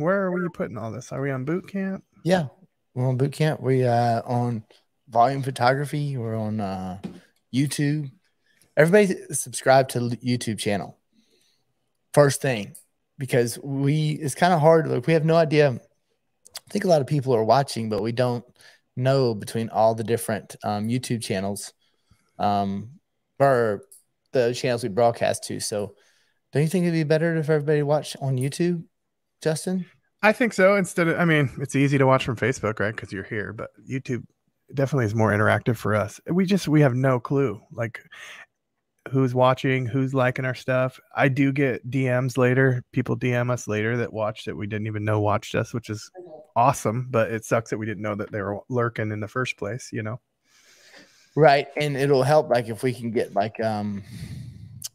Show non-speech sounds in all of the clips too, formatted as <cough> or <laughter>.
Where are we putting all this? Are we on boot camp? Yeah, we're on boot camp. We uh on volume photography. We're on uh YouTube. Everybody subscribe to YouTube channel. First thing, because we it's kind of hard. Like we have no idea. I think a lot of people are watching, but we don't know between all the different um, YouTube channels, um, or the channels we broadcast to. So, don't you think it'd be better if everybody watched on YouTube, Justin? I think so. Instead of, I mean, it's easy to watch from Facebook, right? Because you're here, but YouTube definitely is more interactive for us. We just we have no clue like who's watching, who's liking our stuff. I do get DMs later. People DM us later that watched it we didn't even know watched us, which is awesome. But it sucks that we didn't know that they were lurking in the first place. You know. Right, and it'll help like if we can get like um,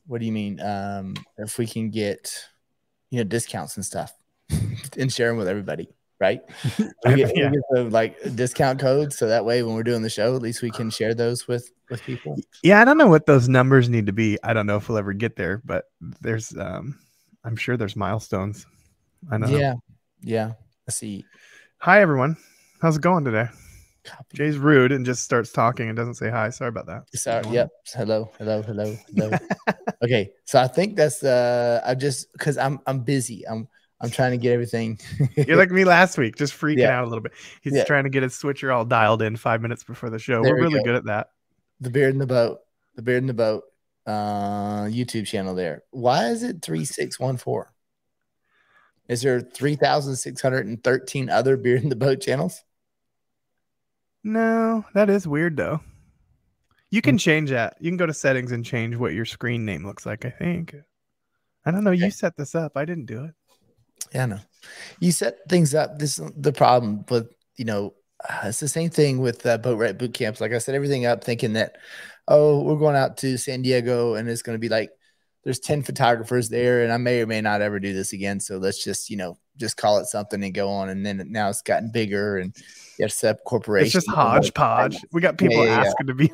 what do you mean? Um, if we can get you know discounts and stuff <laughs> and share them with everybody, right? <laughs> We get, yeah. we get the, like discount codes, so that way when we're doing the show, at least we can share those with with people. Yeah, I don't know what those numbers need to be. I don't know if we'll ever get there, but there's, um, I'm sure there's milestones. I know. Yeah, yeah. I see. Hi everyone, how's it going today? Copy. Jay's rude and just starts talking and doesn't say hi. Sorry about that. Sorry. Yep. Hello. Hello. Hello. Hello. <laughs> okay. So I think that's uh I just because I'm I'm busy. I'm I'm trying to get everything. <laughs> You're like me last week, just freaking yeah. out a little bit. He's yeah. trying to get his switcher all dialed in five minutes before the show. There We're we really go. good at that. The beard in the boat. The beard in the boat. Uh YouTube channel there. Why is it 3614? Is there 3,613 other beard in the boat channels? No, that is weird though. You can hmm. change that. You can go to settings and change what your screen name looks like, I think. I don't know. You set this up. I didn't do it. Yeah, no. You set things up. This is the problem, but you know, uh, it's the same thing with uh, boat right boot camps. Like I set everything up thinking that, oh, we're going out to San Diego and it's going to be like there's 10 photographers there and I may or may not ever do this again. So let's just, you know, just call it something and go on. And then now it's gotten bigger and you have to set up corporation. It's just hodgepodge. We got people yeah, asking yeah. to be.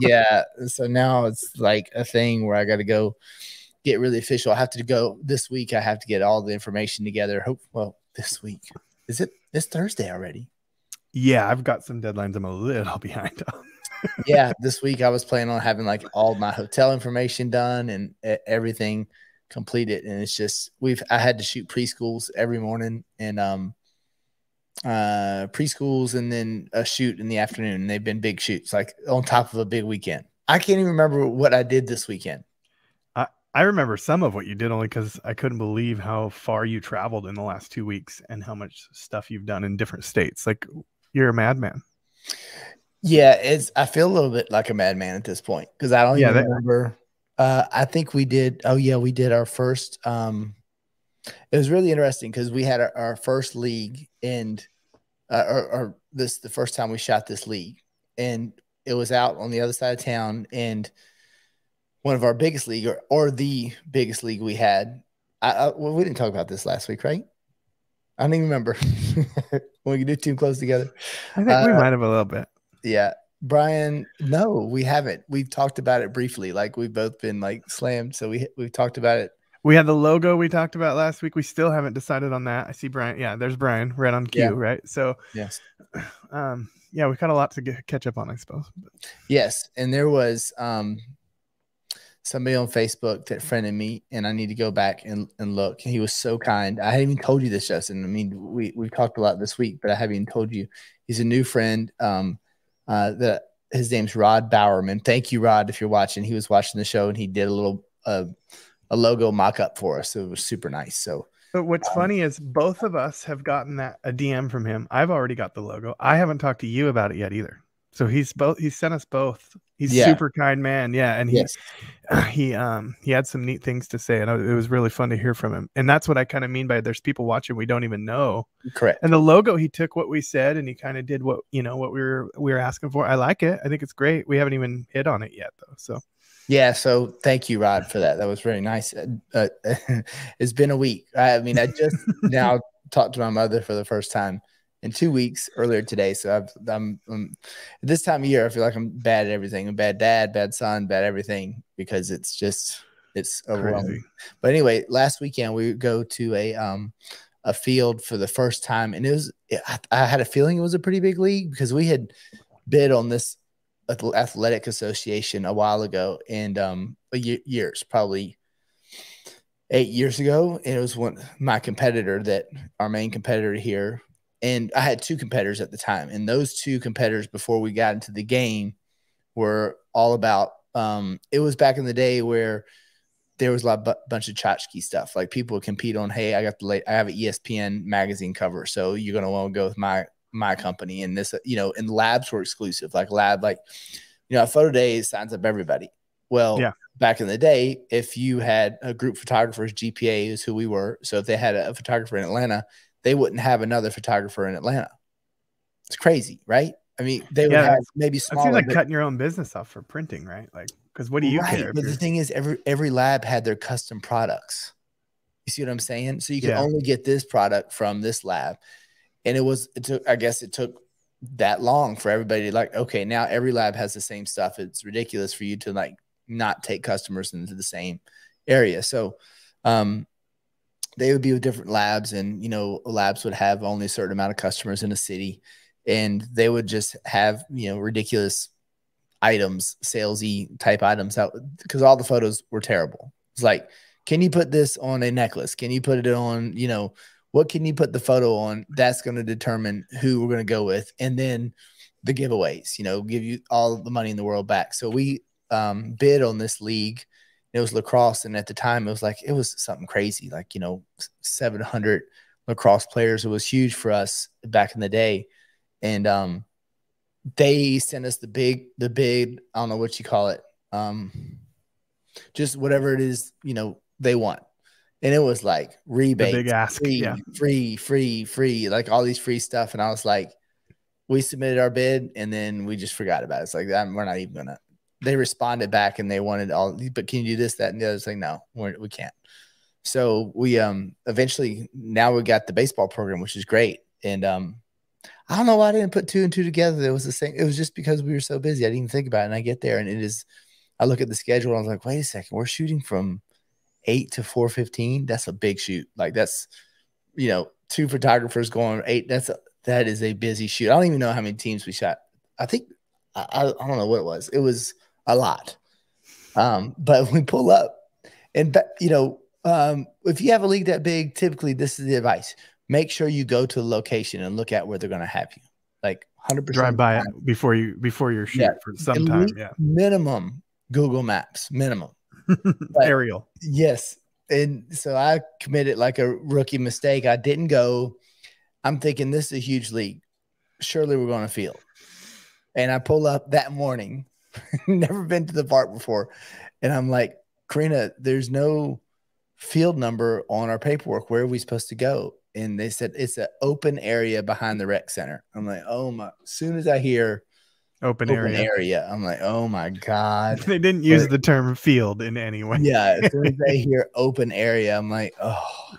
<laughs> yeah. So now it's like a thing where I got to go get really official. I have to go this week. I have to get all the information together. Hope, well, this week. Is it this Thursday already? Yeah. I've got some deadlines I'm a little <laughs> behind on yeah, <laughs> this week I was planning on having like all my hotel information done and everything completed, and it's just we've I had to shoot preschools every morning and um uh preschools and then a shoot in the afternoon. And they've been big shoots, like on top of a big weekend. I can't even remember what I did this weekend. I remember some of what you did only because I couldn't believe how far you traveled in the last two weeks and how much stuff you've done in different states. Like you're a madman. Yeah, it's. I feel a little bit like a madman at this point because I don't yeah, even remember. Uh, I think we did. Oh yeah, we did our first. Um, it was really interesting because we had our, our, first league and, uh, or, or this the first time we shot this league, and it was out on the other side of town, and one of our biggest league or, or the biggest league we had. I, I well, we didn't talk about this last week, right? I don't even remember <laughs> when we do too close together. I think uh, we might have a little bit. Yeah. Brian, no, we haven't. We've talked about it briefly. Like we've both been like slammed. So we we've talked about it. We had the logo we talked about last week. We still haven't decided on that. I see Brian. Yeah, there's Brian right on cue, yeah. right? So yes. Um, yeah, we've got a lot to get, catch up on, I suppose. Yes, and there was um somebody on Facebook that friended me, and I need to go back and, and look. He was so kind. I haven't even told you this, Justin. I mean, we we've talked a lot this week, but I haven't even told you. He's a new friend. Um, uh, the his name's Rod Bowerman. Thank you, Rod, if you're watching. He was watching the show and he did a little uh, a logo mock up for us. So it was super nice. So but what's um, funny is both of us have gotten that a DM from him. I've already got the logo. I haven't talked to you about it yet either. So he's both he sent us both. He's yeah. super kind man. Yeah. And he yes. <clears throat> he um he had some neat things to say. And it was really fun to hear from him. And that's what I kind of mean by there's people watching we don't even know. Correct. And the logo, he took what we said and he kind of did what you know what we were we were asking for. I like it. I think it's great. We haven't even hit on it yet though. So yeah, so thank you, Rod, for that. That was very nice. Uh, <laughs> it's been a week. I mean, I just <laughs> now talked to my mother for the first time in two weeks earlier today. So I've, I'm, I'm this time of year, I feel like I'm bad at everything. I'm bad dad, bad son, bad everything because it's just it's overwhelming. Crazy. But anyway, last weekend we go to a um a field for the first time, and it was I, I had a feeling it was a pretty big league because we had bid on this athletic association a while ago and um years probably eight years ago and it was one my competitor that our main competitor here and i had two competitors at the time and those two competitors before we got into the game were all about um it was back in the day where there was a lot, bunch of tchotchke stuff. Like people would compete on, hey, I got the late, I have an ESPN magazine cover, so you're gonna want to go with my my company. And this, you know, and labs were exclusive. Like lab, like you know, photo days signs up everybody. Well, yeah. back in the day, if you had a group photographers, GPA is who we were. So if they had a, a photographer in Atlanta, they wouldn't have another photographer in Atlanta. It's crazy, right? I mean, they would have maybe smaller. It seems like but, cutting your own business off for printing, right? Like, because what do you right, care? But the thing is, every every lab had their custom products. You see what I'm saying? So you can yeah. only get this product from this lab, and it was it took. I guess it took that long for everybody to like. Okay, now every lab has the same stuff. It's ridiculous for you to like not take customers into the same area. So, um, they would be with different labs, and you know, labs would have only a certain amount of customers in a city and they would just have you know ridiculous items, salesy type items out because all the photos were terrible. It's like, can you put this on a necklace? Can you put it on, you know, what can you put the photo on? That's going to determine who we're going to go with. And then the giveaways, you know, give you all the money in the world back. So we um, bid on this league. It was lacrosse. And at the time, it was like, it was something crazy, like, you know, 700 lacrosse players. It was huge for us back in the day and um, they sent us the big, the big, I don't know what you call it, um, just whatever it is, you know, they want. And it was like rebate, big ask, free, yeah. free, free, free, like all these free stuff. And I was like, we submitted our bid and then we just forgot about it. It's like that we're not even gonna. They responded back and they wanted all, but can you do this, that, and the other? thing? no, we're, we can't. So we um eventually now we got the baseball program, which is great. And um I don't know why I didn't put two and two together. It was the same. It was just because we were so busy. I didn't even think about it. And I get there and it is, I look at the schedule and I was like, wait a second, we're shooting from eight to 415. That's a big shoot. Like that's, you know, two photographers going eight. That's a, that is a busy shoot. I don't even know how many teams we shot. I think, I, I don't know what it was. It was a lot. Um, but <laughs> we pull up and, you know, um, if you have a league that big, typically this is the advice make sure you go to the location and look at where they're going to have you. Like 100% drive by it before you before your shoot yeah. for some time. Yeah. Minimum Google Maps, minimum. <laughs> Aerial. Yes. And so I committed like a rookie mistake. I didn't go. I'm thinking this is a huge league. Surely we're going to field. And I pull up that morning. <laughs> Never been to the park before. And I'm like, Karina, there's no field number on our paperwork. Where are we supposed to go? and they said it's an open area behind the rec center. I'm like, oh my! As soon as I hear open, open area. area, I'm like, oh my god! <laughs> they didn't use the term field in any way. yeah, as soon as I <laughs> hear open area, I'm like, oh.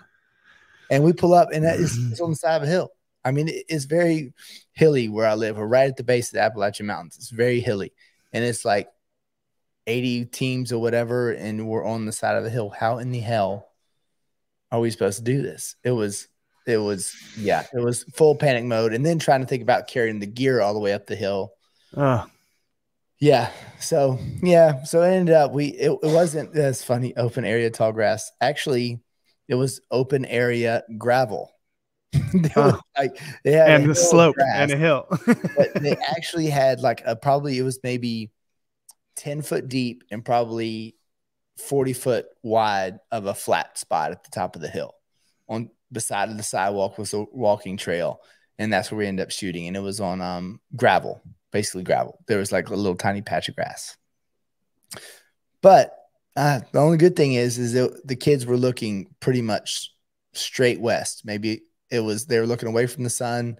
And we pull up, and that is it's on the side of a hill. I mean, it's very hilly where I live. We're right at the base of the Appalachian Mountains. It's very hilly, and it's like 80 teams or whatever, and we're on the side of the hill. How in the hell are we supposed to do this? It was it was yeah, it was full panic mode, and then trying to think about carrying the gear all the way up the hill. Uh. Yeah. So yeah. So it ended up we it, it wasn't as funny open area tall grass. Actually, it was open area gravel. <laughs> uh, like they had and the slope grass, and a hill. <laughs> but they actually had like a probably it was maybe 10 foot deep and probably 40 foot wide of a flat spot at the top of the hill on beside of the sidewalk was a walking trail, and that's where we ended up shooting. And it was on um, gravel, basically gravel. There was like a little tiny patch of grass. But uh, the only good thing is, is that the kids were looking pretty much straight west. Maybe it was they were looking away from the sun,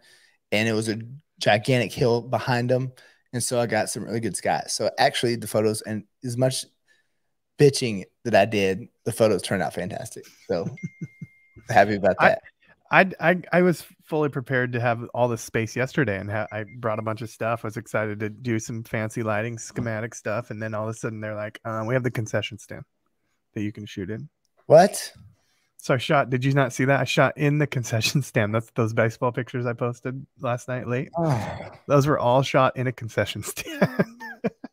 and it was a gigantic hill behind them. And so I got some really good skies. So actually, the photos and as much bitching that I did, the photos turned out fantastic. So <laughs> happy about that. I, I I was fully prepared to have all this space yesterday, and ha- I brought a bunch of stuff. I was excited to do some fancy lighting, schematic stuff, and then all of a sudden they're like, uh, "We have the concession stand that you can shoot in." What? So I shot. Did you not see that? I shot in the concession <laughs> stand. That's those baseball pictures I posted last night late. Oh. Those were all shot in a concession <laughs> stand.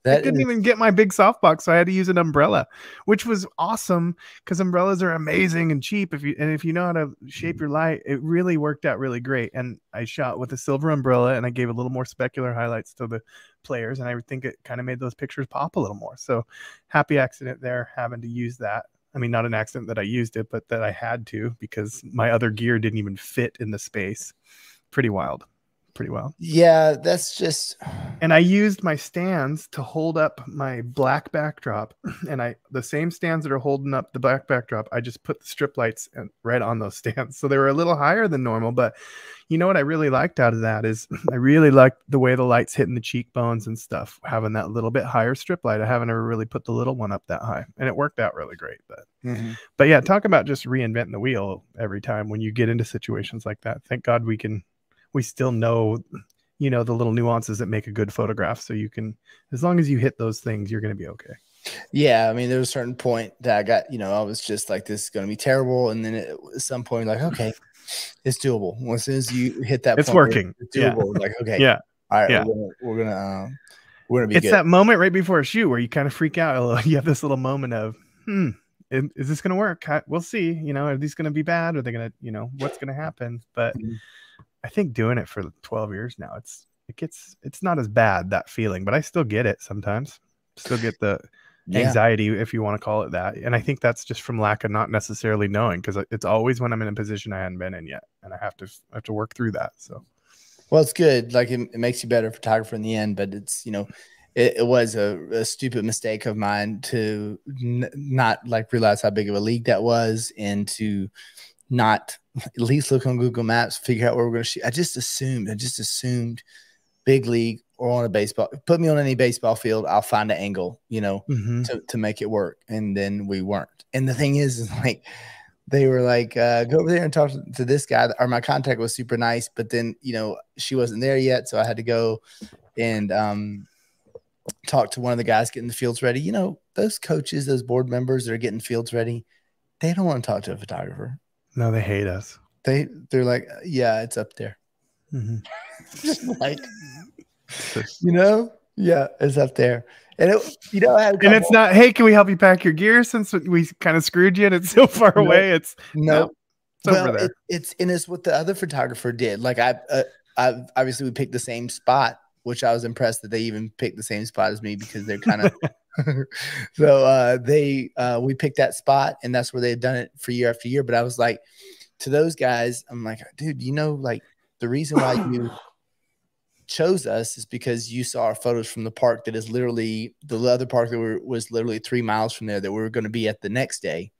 I couldn't is... even get my big softbox, so I had to use an umbrella, which was awesome because umbrellas are amazing and cheap. If you and if you know how to shape your light, it really worked out really great. And I shot with a silver umbrella, and I gave a little more specular highlights to the players, and I think it kind of made those pictures pop a little more. So happy accident there, having to use that. I mean, not an accident that I used it, but that I had to because my other gear didn't even fit in the space. Pretty wild. Pretty well. Yeah, that's just. And I used my stands to hold up my black backdrop, <clears throat> and I the same stands that are holding up the black backdrop. I just put the strip lights <laughs> right on those stands, so they were a little higher than normal. But you know what I really liked out of that is <clears throat> I really liked the way the lights hitting the cheekbones and stuff, having that little bit higher strip light. I haven't ever really put the little one up that high, and it worked out really great. But mm-hmm. but yeah, talk about just reinventing the wheel every time when you get into situations like that. Thank God we can we still know you know the little nuances that make a good photograph so you can as long as you hit those things you're going to be okay yeah i mean there was a certain point that i got you know i was just like this is going to be terrible and then at some point like okay it's doable. As soon as you hit that, it's point, working. It's doable. Yeah. Like okay, yeah, all right, yeah. we're gonna we're gonna, uh, we're gonna be. It's good. that moment right before a shoot where you kind of freak out. <laughs> You have this little moment of, hmm, is this gonna work? We'll see. You know, are these gonna be bad? Are they gonna, you know, what's gonna happen? But mm-hmm. I think doing it for 12 years now, it's it gets it's not as bad that feeling, but I still get it sometimes. Still get the yeah. anxiety, if you want to call it that. And I think that's just from lack of not necessarily knowing because uh, it's always when I'm in a position I hadn't been in yet, and I have to I have to work through that. So, well, it's good. Like it, it makes you better photographer in the end, but it's you know. It, it was a, a, stupid mistake of mine to n- not like realize how big of a league that was and to not at least look on Google Maps, figure out where we're going to shoot. I just assumed, I just assumed big league or on a baseball, put me on any baseball field, I'll find an angle, you know, mm-hmm. to, to make it work. And then we weren't. And the thing is, <laughs> is like, they were like, uh, go over there and talk to this guy. Or my contact was super nice, but then, you know, she wasn't there yet. So I had to go and um, talk to one of the guys getting the fields ready. You know, those coaches, those board members that are getting fields ready, they don't want to talk to a photographer. No, they hate us. They, they're like, yeah, it's up there. Mm-hmm. <laughs> Just like, you know, yeah, it's up there. And it, you know, and it's not. Hey, can we help you pack your gear since we kind of screwed you and it's so far away? It's no, it's well, it, it's and it's what the other photographer did. Like I, uh, I obviously we picked the same spot, which I was impressed that they even picked the same spot as me because they're kind of. <laughs> <laughs> so uh, they uh, we picked that spot and that's where they had done it for year after year. But I was like, to those guys, I'm like, dude, you know, like the reason why you <coughs> chose us is because you saw our photos from the park that is literally the other park that were, was literally three miles from there that we were going to be at the next day.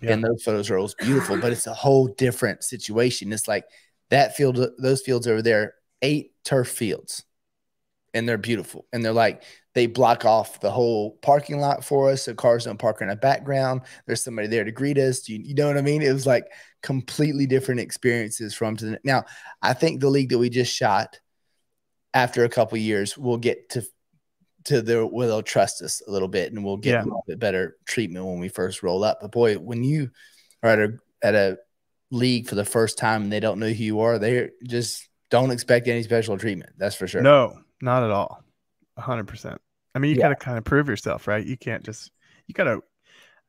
Yeah. And those photos are always beautiful, but it's a whole different situation. It's like that field, those fields over there, eight turf fields, and they're beautiful. And they're like, they block off the whole parking lot for us. So cars don't park in the background. There's somebody there to greet us. You, you know what I mean? It was like completely different experiences from to the, now. I think the league that we just shot after a couple years, we'll get to to the where they'll trust us a little bit, and we'll get yeah. a little bit better treatment when we first roll up. But boy, when you are at a at a league for the first time and they don't know who you are, they just don't expect any special treatment. That's for sure. No, not at all. Hundred percent. I mean, you yeah. got to kind of prove yourself, right? You can't just you got to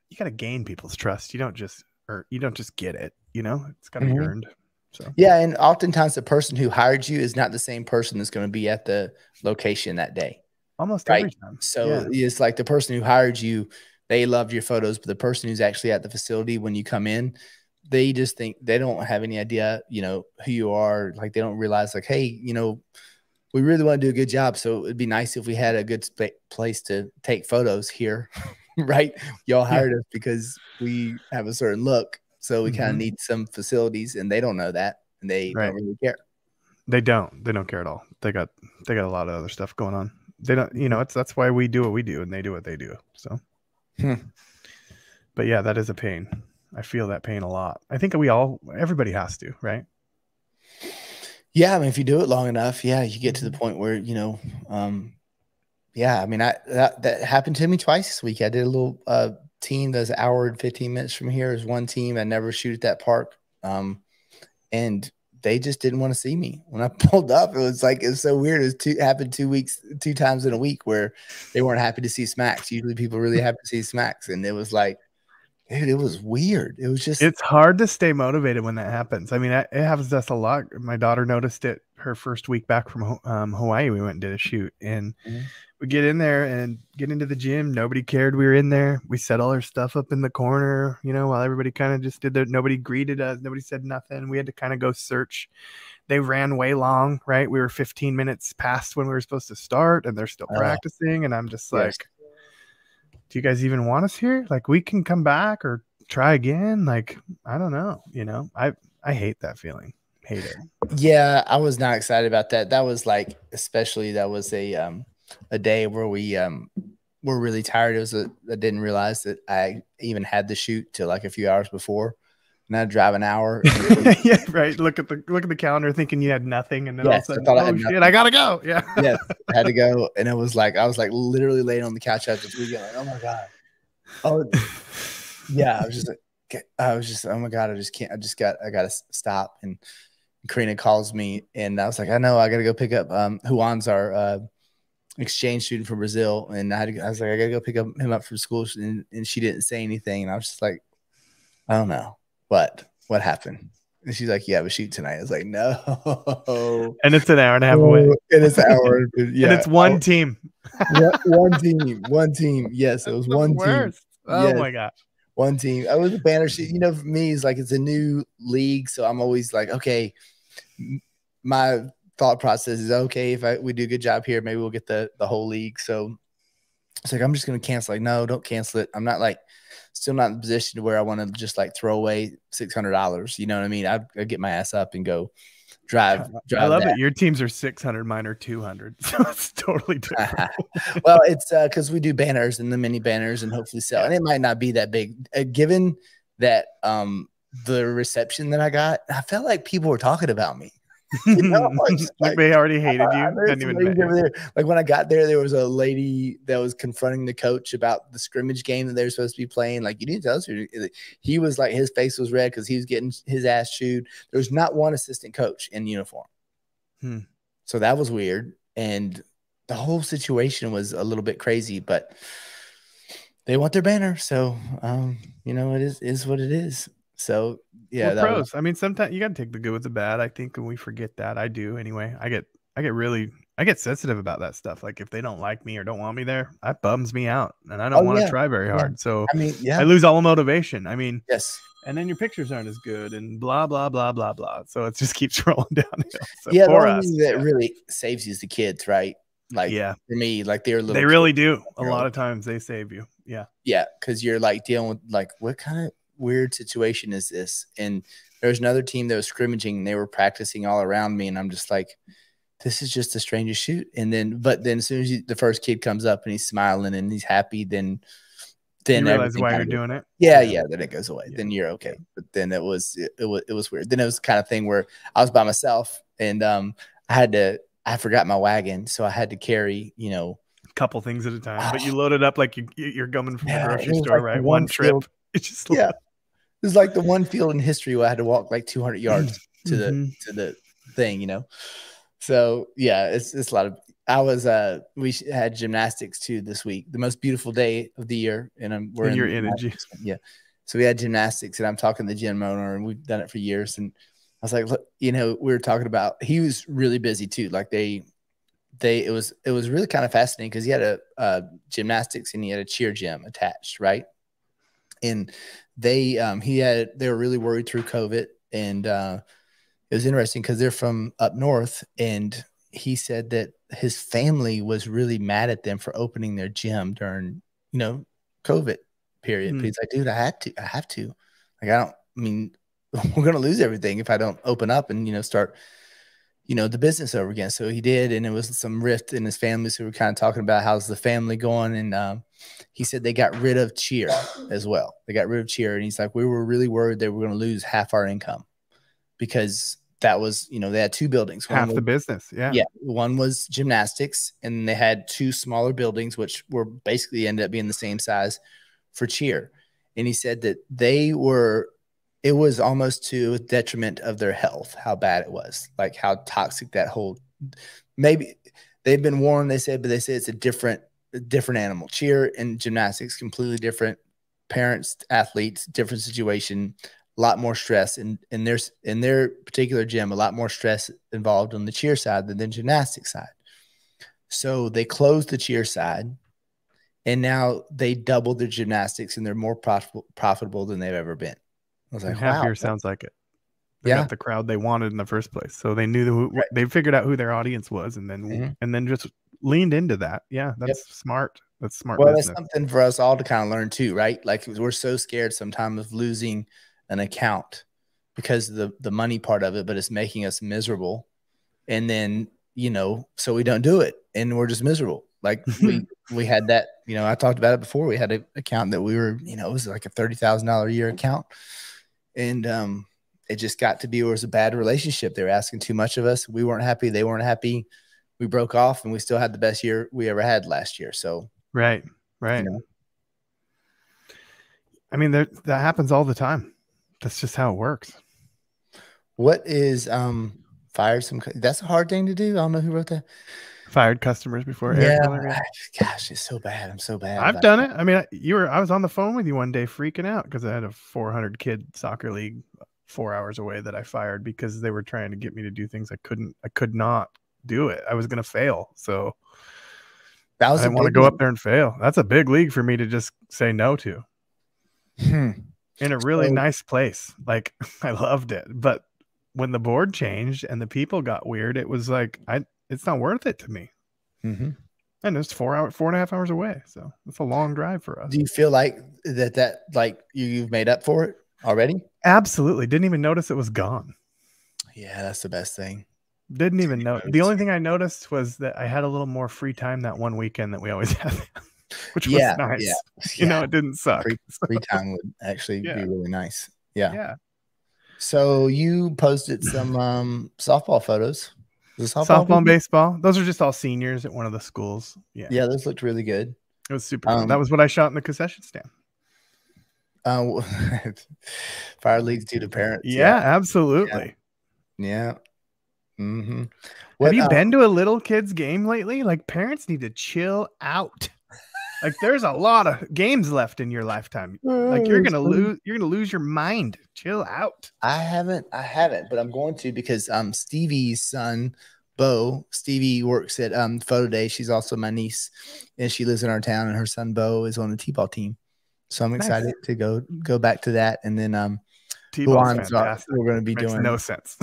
you got to gain people's trust. You don't just or you don't just get it. You know, it's got to mm-hmm. be earned. So yeah, and oftentimes the person who hired you is not the same person that's going to be at the location that day. Almost right? every time. So yeah. it's like the person who hired you, they loved your photos, but the person who's actually at the facility when you come in, they just think they don't have any idea, you know, who you are. Like they don't realize, like, hey, you know, we really want to do a good job. So it'd be nice if we had a good place to take photos here, <laughs> right? Y'all hired yeah. us because we have a certain look so we mm-hmm. kind of need some facilities, and they don't know that, and they right. don't really care. They don't. They don't care at all. They got they got a lot of other stuff going on. They don't. You know, it's that's why we do what we do, and they do what they do. So, hmm. but yeah, that is a pain. I feel that pain a lot. I think we all, everybody has to, right? Yeah, I mean, if you do it long enough, yeah, you get to the mm-hmm. point where you know, um, yeah. I mean, I that that happened to me twice this week. I did a little uh, team that's an hour and 15 minutes from here is one team. I never shoot at that park. Um, and they just didn't want to see me when I <laughs> pulled up. It was like it's so weird. It was two, happened two weeks, two times in a week where they weren't happy to see smacks. Usually, people really happy to see smacks, and it was like, dude, it was weird. It was just. It's hard to stay motivated when that happens. I mean, it happens to us a lot. My daughter noticed it her first week back from um, Hawaii. We went and did a shoot, and mm-hmm we get in there and get into the gym. Nobody cared we were in there. We set all our stuff up in the corner, you know, while everybody kind of just did their nobody greeted us, nobody said nothing. We had to kind of go search. They ran way long, right? We were 15 minutes past when we were supposed to start and they're still uh, practicing. And I'm just like, yes. Do you guys even want us here? Like we can come back or try again. Like, I don't know, you know. I I hate that feeling. Hate it. Yeah, I was not excited about that. That was like especially that was a um a day where we um were really tired. It was a, I didn't realize that I even had the shoot till like a few hours before. And I drive an hour. <laughs> <laughs> yeah, right. Look at the look at the calendar, thinking you had nothing, and then yes, all of a sudden, I oh I shit, I gotta go. Yeah, <laughs> yes, I had to go, and it was like I was like literally laying on the couch after the weekend, like, oh my god, oh yeah, I was just like, I was just, oh my god, I just can't, I just got, I gotta stop. And Karina calls me, and I was like, I know, I gotta go pick up um Juan's our uh, exchange student from Brazil, and I, had, to, I, was like, I gotta go pick up him up from school, and, and she didn't say anything, and I was just like, I don't know what what happened. And she's like, "You have a shoot tonight." I was like, "No." <laughs> And it's an hour and a half away. Oh, and it's an hour. Yeah, <laughs> and it's one oh. team. <laughs> one team. One team. Yes, it was one worst. team. Oh yes. my god. One team. I was a banner shoot. You know, for me, it's like it's a new league, so I'm always like, okay, my thought process is okay if I, we do a good job here, maybe we'll get the the whole league. So it's like I'm just gonna cancel. Like, no, don't cancel it. I'm not like still not in the position where I want to just like throw away six hundred dollars. You know what I mean? I, I get my ass up and go drive. drive I love that. it. Your teams are six hundred, mine are two hundred, <laughs> so it's totally different. <laughs> well, it's because uh, we do banners and the mini banners and hopefully sell, and it might not be that big. Uh, given that um the reception that I got, I felt like people were talking about me. You know, <laughs> like, like, they already hated you. Even like when I got there, there was a lady that was confronting the coach about the scrimmage game that they were supposed to be playing. Like you didn't tell us. He was like his face was red because he was getting his ass chewed. There was not one assistant coach in uniform. Hmm. So that was weird, and the whole situation was a little bit crazy. But they want their banner, so um, you know it is is what it is. So yeah, well, pros. Was... I mean, sometimes you got to take the good with the bad. I think when we forget that, I do anyway. I get I get really I get sensitive about that stuff. Like if they don't like me or don't want me there, that bums me out, and I don't oh, want to yeah. try very hard. Yeah. So I mean, yeah, I lose all motivation. I mean, yes. And then your pictures aren't as good, and blah blah blah blah blah. So it just <laughs> keeps rolling downhill. So yeah, the only thing that really saves you is the kids, right? Like yeah, for me, like they're little. They really do. A lot of times they save you. Yeah. Yeah, because you're like dealing with like what kind of weird situation is this? And there was another team that was scrimmaging and they were practicing all around me. And I'm just like, this is just the strangest shoot. And then, but then as soon as you, the first kid comes up and he's smiling and he's happy, then, then you realize why you're doing it. Yeah, yeah. Then it goes away. Yeah. Then you're okay. But then it was, it, it was, it was weird. Then it was the kind of thing where I was by myself and um, I had to, I forgot my wagon, so I had to carry, you know, a couple things at a time. But you <sighs> loaded up like you, you're coming from yeah, the grocery store, like right? One, one trip. <laughs> It's just yeah. It was like the one field in history where I had to walk like 200 yards <laughs> to the mm-hmm. to the thing, you know. So yeah, it's it's a lot of. I was uh we had gymnastics too this week, the most beautiful day of the year, and I'm we're in your energy. Yeah, so we had gymnastics, and I'm talking to the gym owner, and we've done it for years, and I was like, look, you know, we were talking about. He was really busy too. Like they, they, it was it was really kind of fascinating because he had a, a gymnastics and he had a cheer gym attached, right? And they um, he had they were really worried through COVID, and uh, it was interesting because they're from up north, and he said that his family was really mad at them for opening their gym during you know COVID period. Mm. But he's like, dude, I had to, I have to. Like, I don't. I mean, <laughs> we're gonna lose everything if I don't open up and you know start you know, the business over again. So he did, and it was some rift in his family. So we are kind of talking about how's the family going, and um, he said they got rid of cheer as well. They got rid of cheer, and he's like, we were really worried they were going to lose half our income because that was, you know, they had two buildings. One half was, the business, yeah, yeah. One was gymnastics, and they had two smaller buildings, which were basically ended up being the same size for cheer. and he said that they were it was almost to detriment of their health how bad it was like how toxic that whole maybe they've been warned they said but they say it's a different different animal. Cheer and gymnastics completely different. Parents athletes different situation a lot more stress and in, in their in their particular gym a lot more stress involved on the cheer side than the gymnastics side. So they closed the cheer side and now they doubled their gymnastics and they're more profitable profitable than they've ever been I was like, happier wow. sounds like it. They yeah. got the crowd they wanted in the first place. So they knew who, right. they figured out who their audience was and then mm-hmm. and then just leaned into that. Yeah, that's yep. smart. That's smart. Well, business. that's something for us all to kind of learn too, right? Like we're so scared sometimes of losing an account because of the the money part of it, but it's making us miserable. And then, you know, so we don't do it and we're just miserable. Like <laughs> we we had that, you know, I talked about it before. We had an account that we were, you know, it was like a thirty thousand dollar a year account and um, it just got to be it was a bad relationship. They were asking too much of us. We weren't happy. They weren't happy. We broke off, and we still had the best year we ever had last year. So right, right. You know. I mean, there, that happens all the time. That's just how it works. What is um fired some? That's a hard thing to do. I don't know who wrote that fired customers before. Yeah, gosh, it's so bad. I'm so bad. I've done it. I mean, you were. I was on the phone with you one day, freaking out because I had a 400 kid soccer league four hours away that I fired because they were trying to get me to do things I couldn't. I could not do it. I was going to fail. So that was I want to go up there and fail. That's a big league for me to just say no to. Hmm. In a really so, nice place. Like <laughs> I loved it, but when the board changed and the people got weird, it was like I it's not worth it to me. Mm-hmm. And it's four hours, four and a half hours away. So it's a long drive for us. Do you feel like that, that like you, you've made up for it already? Absolutely. Didn't even notice it was gone. Yeah, that's the best thing. Didn't even know. The only thing I noticed was that I had a little more free time that one weekend that we always <laughs> have, which was yeah, nice. Yeah, <laughs> you yeah. know, it didn't suck. Free, <laughs> free time would actually yeah. be really nice. Yeah. Yeah. So you posted some um, softball photos softball, softball and baseball. Those are just all seniors at one of the schools. Yeah. Yeah, those looked really good. It was super. Um, that was what I shot in the concession stand. Uh, <laughs> fire leads due to parents. Yeah, yeah. absolutely. Yeah. yeah. Mm-hmm. What, Have you uh, been to a little kids game lately? Like parents need to chill out. Like there's a lot of games left in your lifetime. Like you're gonna lose. You're gonna lose your mind. Chill out. I haven't. I haven't, but I'm going to because um Stevie's son Bo, Stevie works at um, PhotoDay. She's also my niece, and she lives in our town. And her son Bo is on the t-ball team, so I'm excited nice. to go go back to that. And then um, T-ball's we're going to be Makes doing no sense.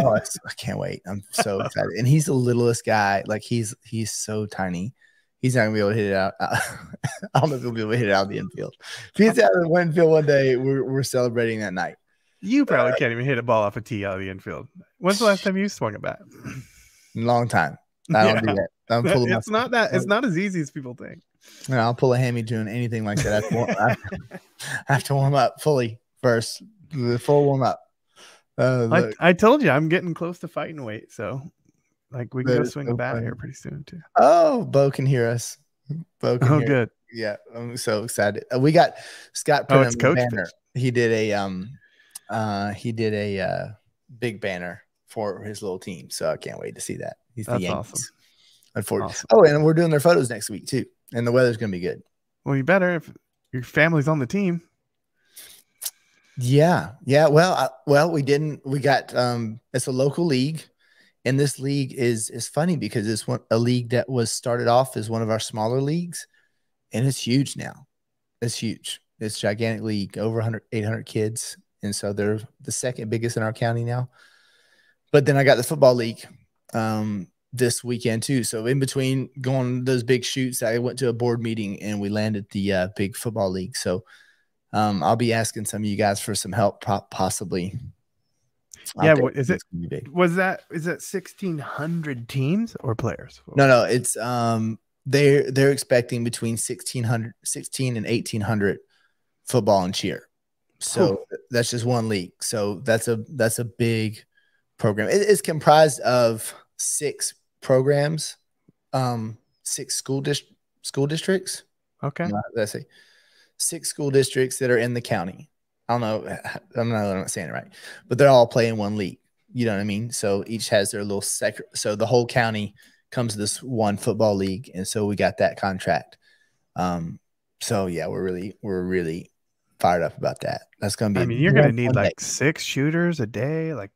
oh, <laughs> I can't wait! I'm so excited. And he's the littlest guy. Like he's he's so tiny. He's not gonna be able to hit it out. <laughs> I don't know if he'll be able to hit it out of the infield. If he's out of the infield one day, we're, we're celebrating that night. You probably uh, can't even hit a ball off a tee out of the infield. When's the last time you swung a bat? long time. I don't yeah. do that. I'm pulling it's not that. It's not as easy as people think. No, I'll pull a hammy doing anything like that. I have, to warm, I have to warm up fully first. The full warm up. Uh, I, I told you I'm getting close to fighting weight, so like we can go swing so a bat funny. here pretty soon too. Oh, Bo can hear us. Bo can oh, good. Yeah, I'm so excited. Uh, we got Scott. Oh, it's coach banner. He did a um, uh, he did a uh, big banner for his little team. So I can't wait to see that. He's That's the Yankees. Awesome. Unfortunately. Awesome. Oh, and we're doing their photos next week too. And the weather's gonna be good. Well, you better if your family's on the team. Yeah. Yeah. Well, uh, well, we didn't, we got um it's a local league. And this league is is funny because it's one a league that was started off as one of our smaller leagues, and it's huge now. It's huge. It's gigantic league, over 100, 800 kids, and so they're the second biggest in our county now. But then I got the football league um, this weekend too. So in between going those big shoots, I went to a board meeting and we landed the uh, big football league. So um, I'll be asking some of you guys for some help, possibly. Yeah, what is it? Was that is it sixteen hundred teams or players? No, no, it's um they're they're expecting between 1600 16 and 1800 football and cheer. So that's just one league. So that's a that's a big program. It is comprised of six programs, um, six school district school districts. Okay, let's see. six school districts that are in the county. I don't know. <laughs> I'm not, I'm not saying it right, but they're all playing one league. You know what I mean? So each has their little sec. So the whole county comes to this one football league, and so we got that contract. Um, so yeah, we're really we're really fired up about that. That's gonna be. I mean, you're gonna need like day. six shooters a day, like.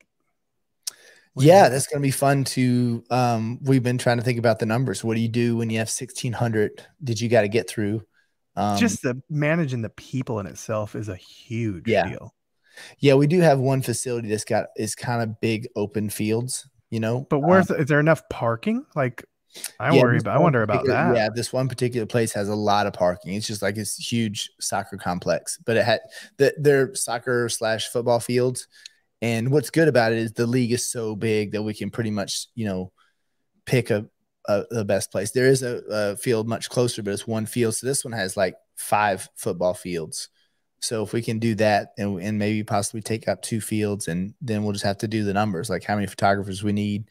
Yeah, that's gonna be fun to. Um, we've been trying to think about the numbers. What do you do when you have 1,600? Did you got to get through? Um, Just the managing the people in itself is a huge yeah. deal. Yeah, we do have one facility that's got is kind of big open fields, you know. But where's um, is there enough parking? Like I yeah, worry about I wonder about that. Yeah, this one particular place has a lot of parking. It's just like this huge soccer complex, but it had the, their soccer slash football fields. And what's good about it is the league is so big that we can pretty much, you know, pick a, a the best place. There is a, a field much closer, but it's one field. So this one has like five football fields. So if we can do that and, and maybe possibly take up two fields, and then we'll just have to do the numbers, like how many photographers we need,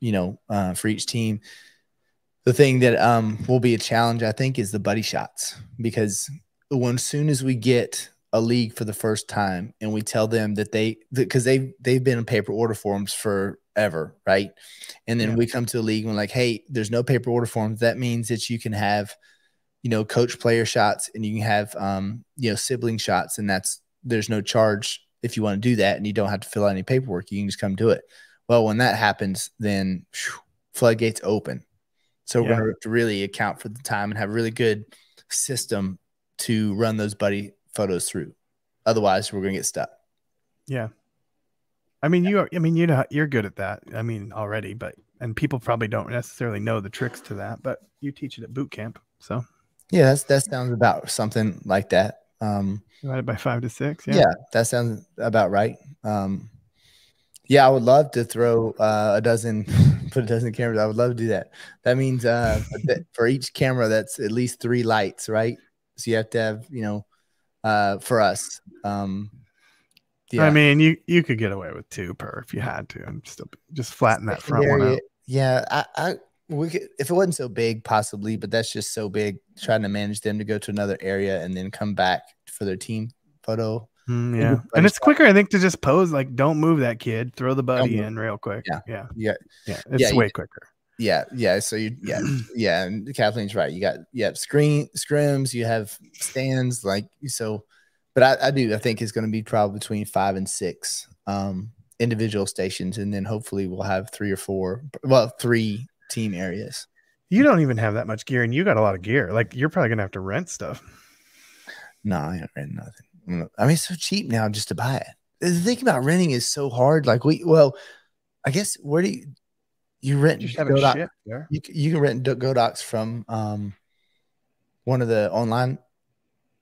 you know, uh, for each team. The thing that um, will be a challenge, I think, is the buddy shots because when soon as we get a league for the first time and we tell them that they because they they've been in paper order forms forever, right? And then yeah. we come to a league and we're like, hey, there's no paper order forms. That means that you can have you know, coach player shots and you can have, um, you know, sibling shots. And that's, there's no charge if you want to do that and you don't have to fill out any paperwork. You can just come do it. Well, when that happens, then whew, floodgates open. So we're going to really account for the time and have a really good system to run those buddy photos through. Otherwise, we're going to get stuck. Yeah. I mean, you. Are, I mean, you know, you're good at that. I mean, already, but and people probably don't necessarily know the tricks to that, but you teach it at boot camp, so yeah, that's, that sounds about something like that. Um, Divided by five to six. Yeah. yeah, that sounds about right. Um, yeah, I would love to throw uh, a dozen, <laughs> put a dozen cameras. I would love to do that. That means uh, for each camera, that's at least three lights, right? So you have to have, you know, uh, for us. Um, yeah. I mean, you you could get away with two per if you had to, and still just flatten that front one out. Yeah, I, I we could, if it wasn't so big, possibly, but that's just so big. Trying to manage them to go to another area and then come back for their team photo. Mm, yeah, and it's quicker, I think, to just pose like, "Don't move that kid. Throw the buddy in real quick." Yeah, yeah, yeah, yeah. It's yeah, way quicker. Yeah, yeah. So you, yeah, <clears throat> yeah. And Kathleen's right. You got, yeah, screen scrims. You have stands, like so. But I, I do. I think it's going to be probably between five and six um, individual stations, and then hopefully we'll have three or four. Well, three team areas. You don't even have that much gear, and you got a lot of gear. Like you're probably gonna have to rent stuff. No, I ain't rent nothing. I mean, it's so cheap now just to buy it. The thing about renting is so hard. Like we, well, I guess where do you you rent? You, Godox, you, you can rent Godox from um one of the online.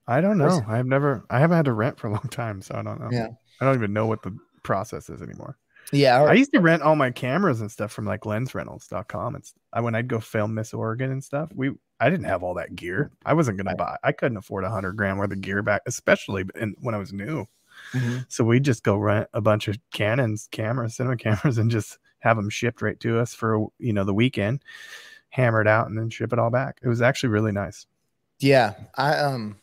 I don't know. I've never. I haven't had to rent for a long time, so I don't know. Yeah, I don't even know what the process is anymore. Yeah, I used to rent all my cameras and stuff from like lensrentals.com. It's I when I'd go film Miss Oregon and stuff. We I didn't have all that gear. I wasn't gonna buy. I couldn't afford a hundred grand worth of gear back, especially in, when I was new. Mm-hmm. So we just go rent a bunch of Canons cameras, cinema <laughs> cameras, and just have them shipped right to us for you know the weekend, hammer it out, and then ship it all back. It was actually really nice. Yeah, I um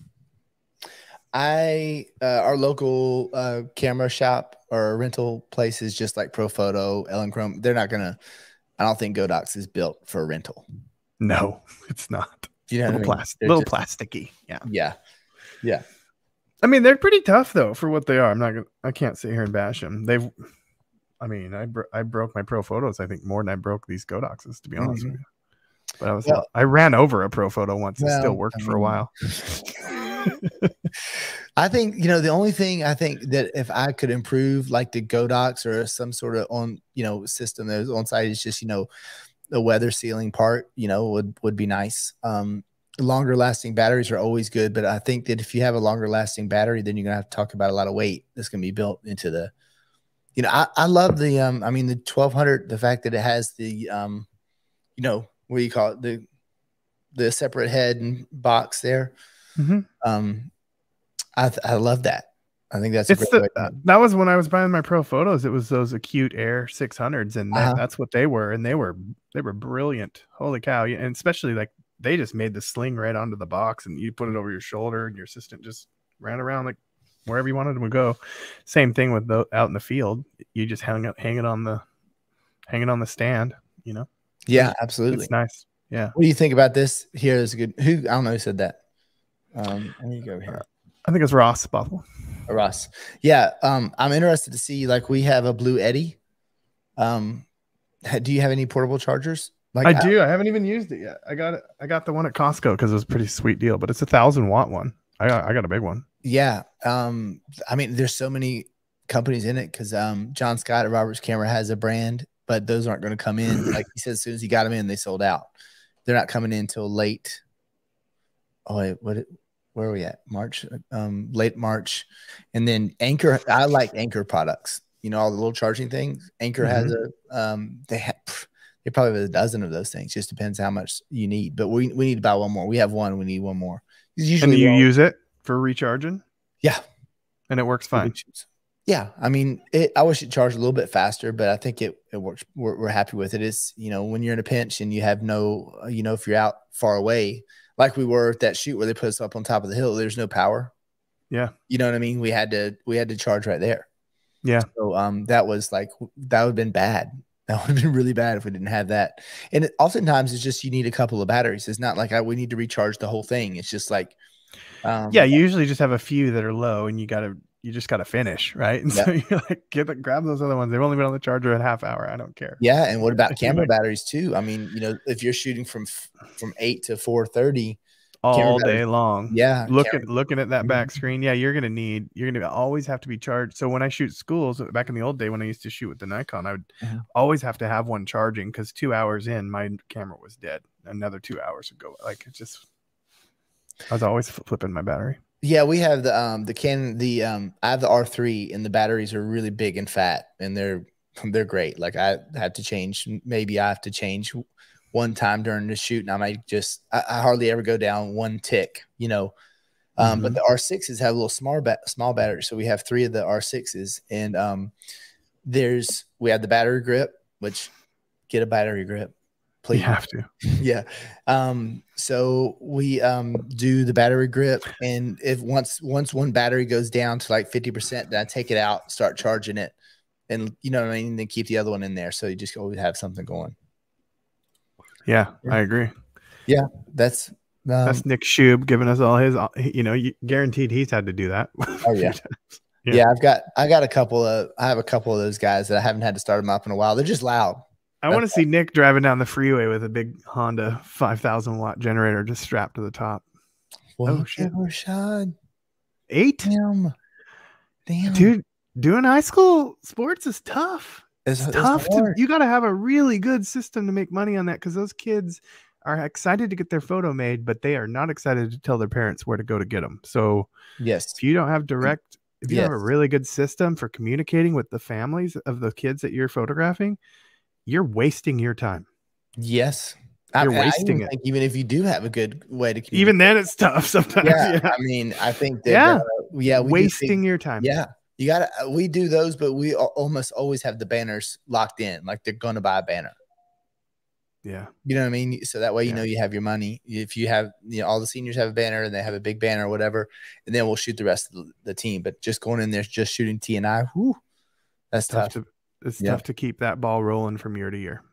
I uh, our local uh, camera shop or rental place is just like Profoto, Elinchrom. They're not gonna. I don't think Godox is built for rental. No, <laughs> it's not. You know, little, plastic, little just, plasticky. Yeah, yeah, yeah. I mean, they're pretty tough though for what they are. I'm not gonna. I can't sit here and bash them. They've. I mean, I bro- I broke my Profotos. I think more than I broke these Godoxes. To be honest mm-hmm. with you. But I was. Well, I ran over a Profoto once. Well, it still worked I mean, for a while. <laughs> I think you know the only thing I think that if I could improve like the Godox or some sort of on you know system that was on site is just you know the weather sealing part you know would would be nice. Um, longer lasting batteries are always good, but I think that if you have a longer lasting battery, then you're gonna have to talk about a lot of weight that's gonna be built into the. You know, I, I love the um. I mean, the 1200. The fact that it has the um, you know, what do you call it? The the separate head and box there. Mm-hmm. Um, I I love that. I think that's the, uh, that was when I was buying my Profotos. It was those acute air 600s, and uh-huh. that's what they were, and they were they were brilliant. Holy cow! And especially like they just made the sling right onto the box and you put it over your shoulder and your assistant just ran around like wherever you wanted them to go. Same thing with the out in the field. You just hang it hang it on the hang it on the stand, you know? Yeah, absolutely. It's nice. Yeah. What do you think about this? Here is a good who I don't know who said that. Um, there you go here. I think it's Ross Buffalo. Ross. Yeah. Um, I'm interested to see like we have a Bluetti. Um, do you have any portable chargers? Like I do. I haven't even used it yet. I got it. I got the one at Costco because it was a pretty sweet deal, but it's a thousand watt one. I got, I got a big one. Yeah. Um, I mean, there's so many companies in it because um, John Scott at Roberts Camera has a brand, but those aren't going to come in. like he said, as soon as he got them in, they sold out. They're not coming in until late. Oh, wait, what? Where are we at? March, um, late March, and then Anker. I like Anker products. You know, all the little charging things. Anker mm-hmm. has a. Um, they have. They probably have a dozen of those things. Just depends how much you need. But we we need to buy one more. We have one. We need one more. Usually, and you use it for recharging. Yeah, and it works fine. Yeah, I mean, it, I wish it charged a little bit faster, but I think it it works. We're, we're happy with it. It's you know when you're in a pinch and you have no, you know, if you're out far away, like we were at that shoot where they put us up on top of the hill, there's no power. Yeah, you know what I mean. We had to we had to charge right there. Yeah. So um, that was like that would have been bad. <laughs> That would have been really bad if we didn't have that. And it, oftentimes it's just you need a couple of batteries. It's not like I, we need to recharge the whole thing. It's just like, um, yeah, you usually just have a few that are low, and you got to you just got to finish, right? <laughs> And so you're like, get the, grab those other ones. They've only been on the charger a half hour. I don't care. Yeah, and what about <laughs> camera batteries too? I mean, you know, if you're shooting from from eight to four thirty, all day long. Yeah, looking looking at that back mm-hmm. screen. Yeah, you're gonna need. You're gonna always have to be charged. So when I shoot schools back in the old day when I used to shoot with the Nikon, I would mm-hmm. always have to have one charging because two hours in, my camera was dead. Another two hours would go. Like it just. I was always flipping my battery. Yeah, we have the um the Canon the um I have the R3 and the batteries are really big and fat and they're <laughs> they're great. Like I have to change maybe I have to change one time during the shoot and I might just I, I hardly ever go down one tick, you know. Um, mm-hmm. but the R6s have a little small ba- small battery. So we have three of the R6s and um there's we have the battery grip, which get a battery grip please you have to. <laughs> Yeah. Um so we um do the battery grip and if once once one battery goes down to like 50 percent then i take it out start charging it and you know what i mean then keep the other one in there so you just always have something going. Yeah, yeah. i agree. Yeah that's um, that's nick schub giving us all his you know you guaranteed he's had to do that. <laughs> Oh yeah. <laughs> Yeah. yeah i've got i got a couple of i have a couple of those guys that i haven't had to start them up in a while. They're just loud I want to see Nick driving down the freeway with a big Honda 5000 watt generator just strapped to the top. oh, shit. Rashad. Eight? Damn. Damn. Dude, doing high school sports is tough. It's, it's tough. To, you got to have a really good system to make money on that because those kids are excited to get their photo made, but they are not excited to tell their parents where to go to get them. So, yes, if you don't have direct, if you yes. have a really good system for communicating with the families of the kids that you're photographing, you're wasting your time. Yes. You're I, wasting I it. even if you do have a good way to even then it's tough <laughs> sometimes. Yeah, yeah. I mean, I think that yeah, uh, yeah, wasting your time. Yeah, you got to. Uh, we do those, but we almost always have the banners locked in, like they're going to buy a banner. Yeah, you know what I mean. So that way, you yeah. know, you have your money. If you have, you know, all the seniors have a banner and they have a big banner or whatever, and then we'll shoot the rest of the, the team. But just going in there, just shooting T and I, whoo, that's tough. tough. To, it's yeah. tough to keep that ball rolling from year to year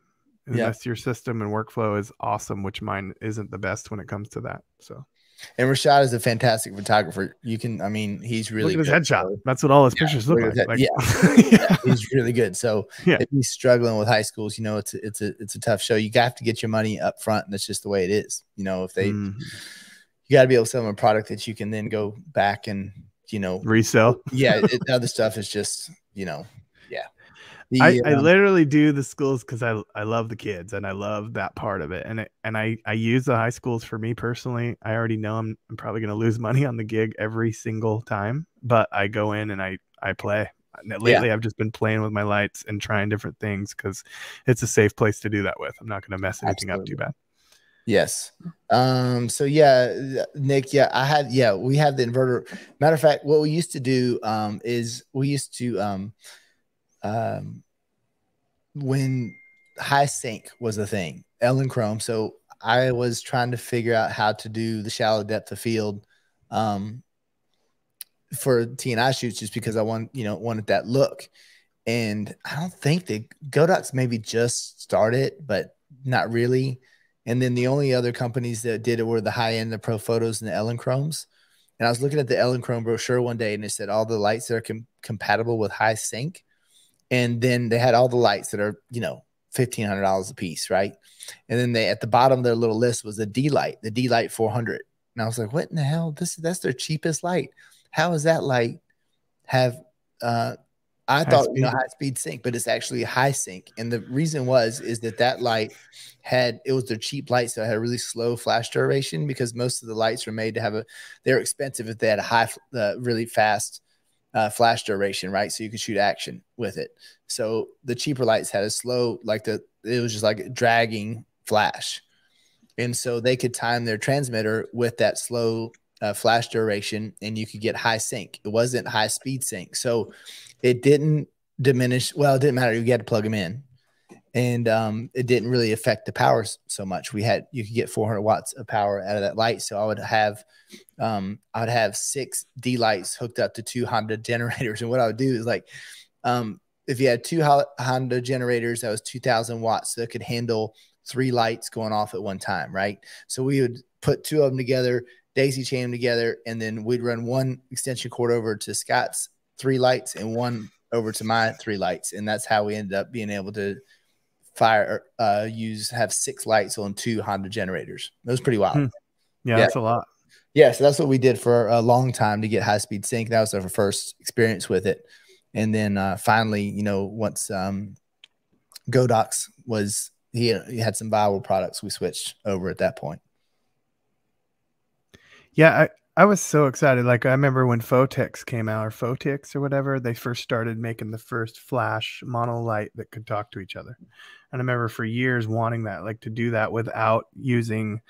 unless yeah. your system and workflow is awesome, which mine isn't the best when it comes to that. So, and Rashad is a fantastic photographer. You can, I mean, he's really look at his headshot. That's what all his yeah, pictures look like. like. Yeah. <laughs> yeah. he's really good. So, yeah. if he's struggling with high schools, you know, it's a, it's a it's a tough show. You have to get your money up front, and that's just the way it is. You know, if they, mm-hmm. you got to be able to sell them a product that you can then go back and you know resell. Yeah, it, <laughs> other stuff is just you know the, I, I literally do the schools because I I love the kids and I love that part of it and it, and I I use the high schools for me personally. I already know I'm I'm probably gonna lose money on the gig every single time, but I go in and I I play. Lately, yeah. I've just been playing with my lights and trying different things because it's a safe place to do that with. I'm not gonna mess anything Absolutely. up too bad. Yes. Um, so yeah, Nick, yeah, I had, yeah, we have the inverter. Matter of fact, what we used to do um, is we used to um, um, when high sync was a thing, Elinchrom. So I was trying to figure out how to do the shallow depth of field um, for TNI shoots just because I want, you know, wanted that look. And I don't think the Godox maybe just started, but not really. And then the only other companies that did it were the high end, the Profotos, and the Elinchromes. And I was looking at the Elinchrom brochure one day and it said all the lights that are com- compatible with high sync. And then they had all the lights that are, you know, $1,500 a piece, right? And then they at the bottom of their little list was a D-Lite, the D-Lite 400. And I was like, what in the hell? This is that's their cheapest light. How is that light have uh I high thought speed. you know high speed sync, but it's actually high sync. And the reason was is that that light had it was their cheap light, so it had a really slow flash duration because most of the lights were made to have a they're expensive if they had a high uh, really fast uh, flash duration, right? So you could shoot action with it. So the cheaper lights had a slow, like the it was just like dragging flash, and so they could time their transmitter with that slow uh, flash duration, and you could get high sync. It wasn't high speed sync, so it didn't diminish. Well, it didn't matter. You had to plug them in, and um, it didn't really affect the power so much. We had you could get 400 watts of power out of that light. So I would have, um, I would have six D-Lites hooked up to two Honda <laughs> generators, and what I would do is like, um, if you had two Honda generators, that was 2,000 watts, so it could handle three lights going off at one time, right? So we would put two of them together, daisy chain them together, and then we'd run one extension cord over to Scott's three lights and one over to my three lights, and that's how we ended up being able to fire uh use have six lights on two Honda generators. It was pretty wild. Hmm. Yeah, yeah, that's a lot. Yeah, so that's what we did for a long time to get high speed sync. That was our first experience with it, and then uh, finally, you know, once um, Godox was he, he had some viable products, we switched over at that point. Yeah, I was so excited. Like I remember when Phottix came out or Phottix or whatever, they first started making the first flash mono light that could talk to each other. And I remember for years wanting that, like to do that without using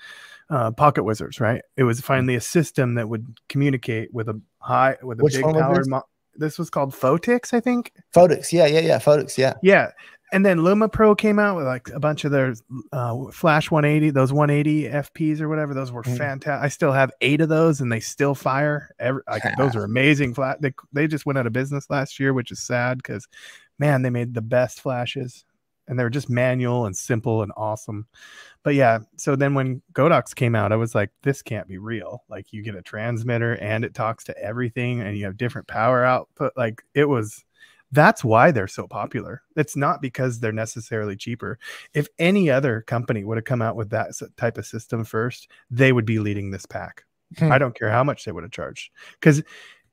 uh, pocket wizards, right? It was mm. finally a system that would communicate with a high with a Which big powered mo- this was called Phottix, I think. Phottix, yeah, yeah, yeah. Phottix, yeah. Yeah and then LumoPro came out with like a bunch of their uh, Flash 180, those 180 FPs or whatever. Those were mm. fantastic. I still have eight of those, and they still fire. Every, like, those are amazing. They they just went out of business last year, which is sad because, man, they made the best flashes, and they were just manual and simple and awesome. But yeah, so then when Godox came out, I was like, this can't be real. Like, you get a transmitter and it talks to everything, and you have different power output. Like, it was that's why they're so popular. It's not because they're necessarily cheaper. If any other company would have come out with that type of system first, they would be leading this pack. Hmm. I don't care how much they would have charged because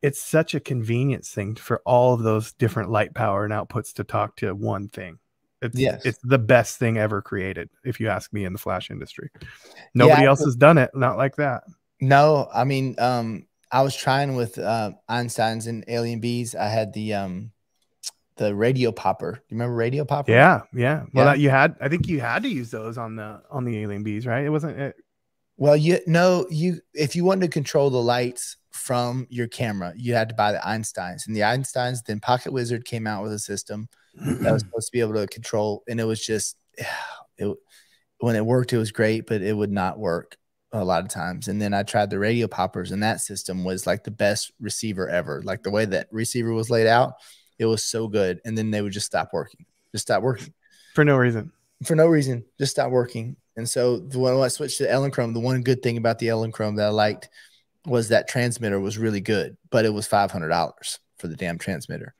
it's such a convenience thing for all of those different light power and outputs to talk to one thing. It's, yes. it's the best thing ever created, if you ask me, in the flash industry. Nobody yeah, else has done it, not like that. No, I mean, um, I was trying with uh, Einstein's and Alien Bees. I had the um, the radio popper. Do you remember radio popper? Yeah, yeah. Well, yeah. That you had, I think you had to use those on the on the alien bees, right? It wasn't. It... Well, you no, you if you wanted to control the lights from your camera, you had to buy the Einsteins, and the Einsteins. Then Pocket Wizard came out with a system that was <clears throat> supposed to be able to control, and it was just <sighs> it. When it worked, it was great, but it would not work a lot of times. And then I tried the radio poppers, and that system was like the best receiver ever. Like the way that receiver was laid out, it was so good. And then they would just stop working, just stop working for no reason. For no reason, just stop working. And so the one I switched to Elinchrom, the one good thing about the Elinchrom that I liked was that transmitter was really good, but it was five hundred dollars for the damn transmitter.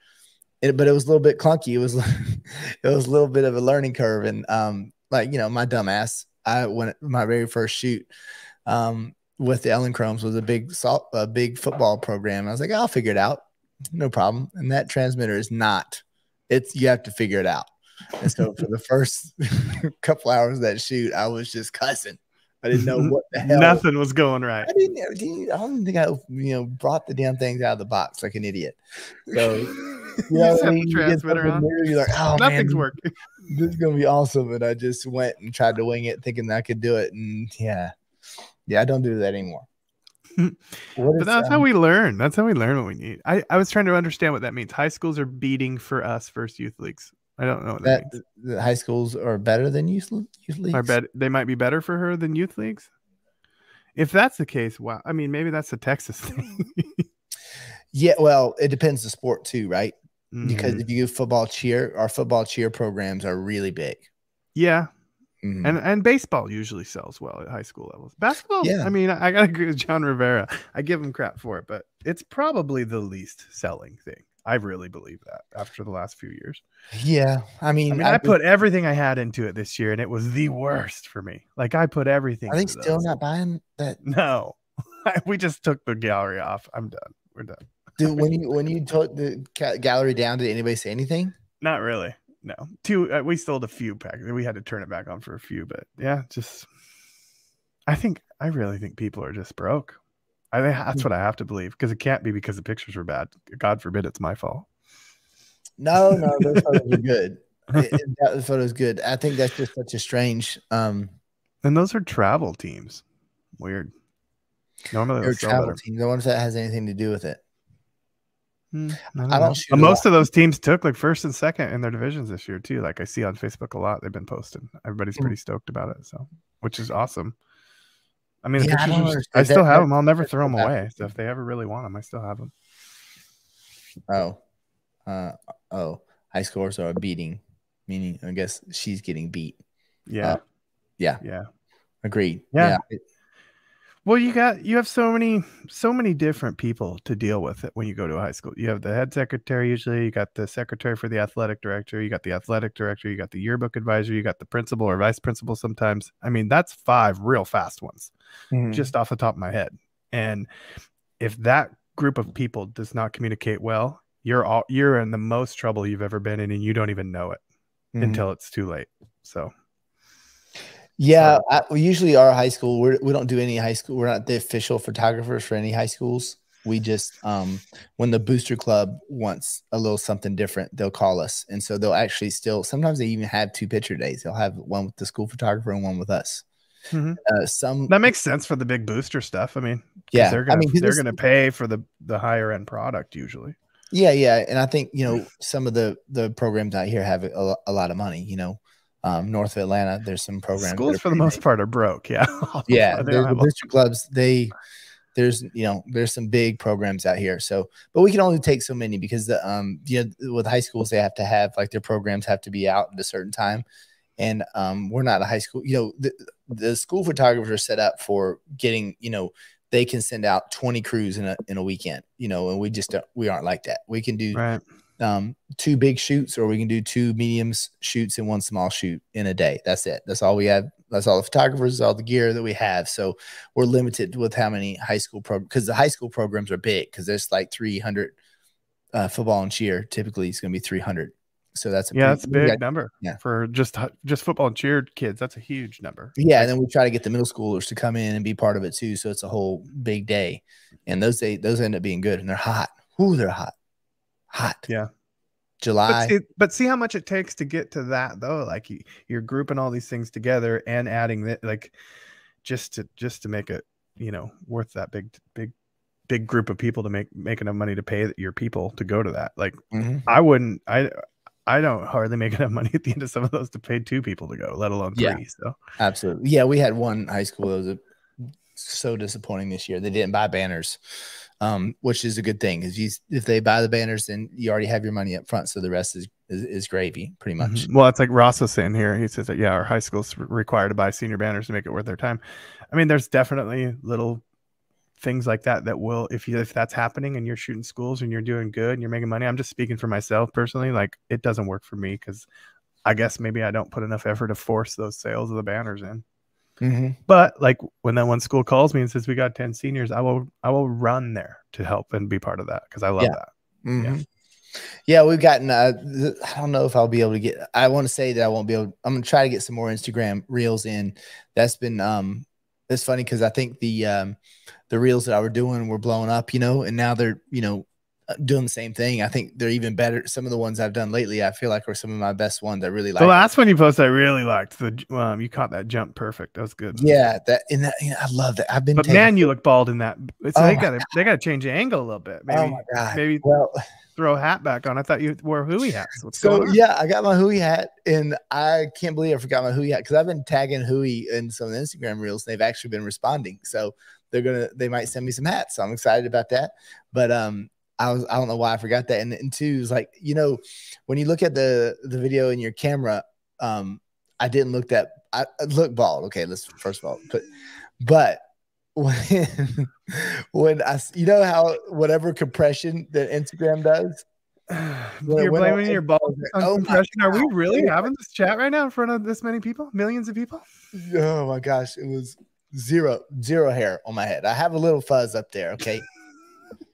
It, but it was a little bit clunky. It was <laughs> it was a little bit of a learning curve, and um, like you know, my dumbass, I went my very first shoot um, with the Elinchromes was a big salt, a big football program. I was like, I'll figure it out no problem. And that transmitter is not. It's you have to figure it out. And so for the first <laughs> couple hours of that shoot, I was just cussing. I didn't know <laughs> what the hell. Nothing was going right. I didn't, I didn't. Think I, you know, brought the damn things out of the box like an idiot. So, <laughs> you know, I mean? transmitter you you're like, oh, nothing's man, working. This is gonna be awesome. And I just went and tried to wing it, thinking I could do it. And yeah, yeah, I don't do that anymore but that's um, how we learn. That's how we learn what we need. I, I was trying to understand what that means. High schools are beating for us first youth leagues. I don't know that, that the high schools are better than youth, youth leagues. I bet they might be better for her than youth leagues. If that's the case, wow. I mean, maybe that's a Texas thing. <laughs> yeah, well, it depends the sport too, right? Mm-hmm. Because if you do football cheer, our football cheer programs are really big. Yeah. Mm-hmm. And and baseball usually sells well at high school levels. Basketball, yeah. I mean, I, I gotta <laughs> agree with John Rivera. I give him crap for it, but it's probably the least selling thing. I really believe that after the last few years. Yeah, I mean, I, mean, I, I put everything I had into it this year, and it was the worst for me. Like I put everything. Are they still those. not buying that? <laughs> No, <laughs> we just took the gallery off. I'm done. We're done. Dude, when you when you took the gallery down, did anybody say anything? Not really. No, two. Uh, we sold a few packs. We had to turn it back on for a few, but yeah, just. I think I really think people are just broke. I think that's what I have to believe because it can't be because the pictures were bad. God forbid it's my fault. No, no, those photos are good. It, it, that photo is good. I think that's just such a strange. um And those are travel teams. Weird. Normally, they're travel teams. The ones that has anything to do with it. Hmm, I don't, I don't Most of those teams took like first and second in their divisions this year too. Like I see on Facebook a lot. They've been posting. Everybody's hmm. pretty stoked about it. So, which is awesome. I mean, yeah, I, I, still have them. I'll never throw them away. So if they ever really want them, I still have them. Oh, uh, oh, high scores are a beating, meaning I guess she's getting beat. Yeah, uh, yeah, yeah. Agreed. Yeah. yeah. Well, you got you have so many so many different people to deal with it when you go to a high school. You have the head secretary usually, you got the secretary for the athletic director, you got the athletic director, you got the yearbook advisor, you got the principal or vice principal sometimes. I mean, that's five real fast ones mm-hmm. just off the top of my head. And if that group of people does not communicate well, you're all you're in the most trouble you've ever been in and you don't even know it mm-hmm. until it's too late. So yeah, I, we usually our high school. We're, we don't do any high school. We're not the official photographers for any high schools. We just um, when the booster club wants a little something different, they'll call us, and so they'll actually still. Sometimes they even have two picture days. They'll have one with the school photographer and one with us. Mm-hmm. Uh, some that makes sense for the big booster stuff. I mean, yeah, they're gonna, I mean, they're going to pay for the the higher end product usually. Yeah, yeah, and I think you know <laughs> some of the the programs out here have a, a lot of money. You know, um, north of Atlanta. There's some programs. Schools for the most part are broke. Yeah. <laughs> yeah. the district clubs, they, there's, you know, there's some big programs out here. So, but we can only take so many because the, um, you know, with high schools, they have to have like their programs have to be out at a certain time. And, um, we're not a high school, you know, the, the school photographers are set up for getting, you know, they can send out 20 crews in a, in a weekend, you know, and we just don't, we aren't like that. We can do, right um, two big shoots, or we can do two mediums shoots and one small shoot in a day. That's it. That's all we have. That's all the photographers, all the gear that we have. So we're limited with how many high school programs because the high school programs are big because there's like 300 uh, football and cheer. Typically, it's going to be 300. So that's a yeah, that's a big got, number. Yeah, for just just football and cheer kids, that's a huge number. Yeah, and then we try to get the middle schoolers to come in and be part of it too. So it's a whole big day, and those day those end up being good, and they're hot. Ooh, they're hot hot. Yeah. July. But see, but see, how much it takes to get to that though. Like you, you're grouping all these things together and adding that, like just to just to make it, you know, worth that big big big group of people to make make enough money to pay your people to go to that. Like mm-hmm. I wouldn't. I I don't hardly make <laughs> enough money at the end of some of those to pay two people to go, let alone three. Yeah, so absolutely. Yeah, we had one high school that was a, so disappointing this year. They didn't buy banners um, which is a good thing. Is if they buy the banners, then you already have your money up front, so the rest is is, is gravy, pretty much. Mm-hmm. Well, it's like Ross was saying here. He says that yeah, our high schools required to buy senior banners to make it worth their time. I mean, there's definitely little things like that that will if you if that's happening and you're shooting schools and you're doing good and you're making money. I'm just speaking for myself personally. Like it doesn't work for me because I guess maybe I don't put enough effort to force those sales of the banners in. Mm-hmm. But like when that one school calls me and says we got 10 seniors, I will I will run there to help and be part of that because I love yeah. that. Mm-hmm. Yeah. Yeah, we've gotten. Uh, I don't know if I'll be able to get. I want to say that I won't be able. I'm gonna try to get some more Instagram reels in. That's been um. It's funny because I think the um, the reels that I were doing were blowing up, you know, and now they're you know doing the same thing. I think they're even better. Some of the ones I've done lately, I feel like are some of my best ones. I really like. The last one you posted, I really liked. The um, you caught that jump perfect. That was good. Yeah, that in that you know, I love that. I've been. But taking, man, you look bald in that. So oh they got to they got to change the angle a little bit. Maybe, oh my god. Maybe well. Throw a hat back on. I thought you wore Hooey hats. What's so yeah, I got my hooey hat, and I can't believe I forgot my hooey hat because I've been tagging hooey in some of the Instagram reels. And they've actually been responding. So they're gonna they might send me some hats. So I'm excited about that. But um I was I don't know why I forgot that. And, and two is like, you know, when you look at the the video in your camera, um, I didn't look that I, I look bald. Okay, let's first of all but but <laughs> when when I you know how whatever compression that Instagram does. <sighs> You're blaming your balls oh compression. Are we really having this chat right now in front of this many people? Millions of people? Oh my gosh, it was zero zero hair on my head. I have a little fuzz up there. Okay.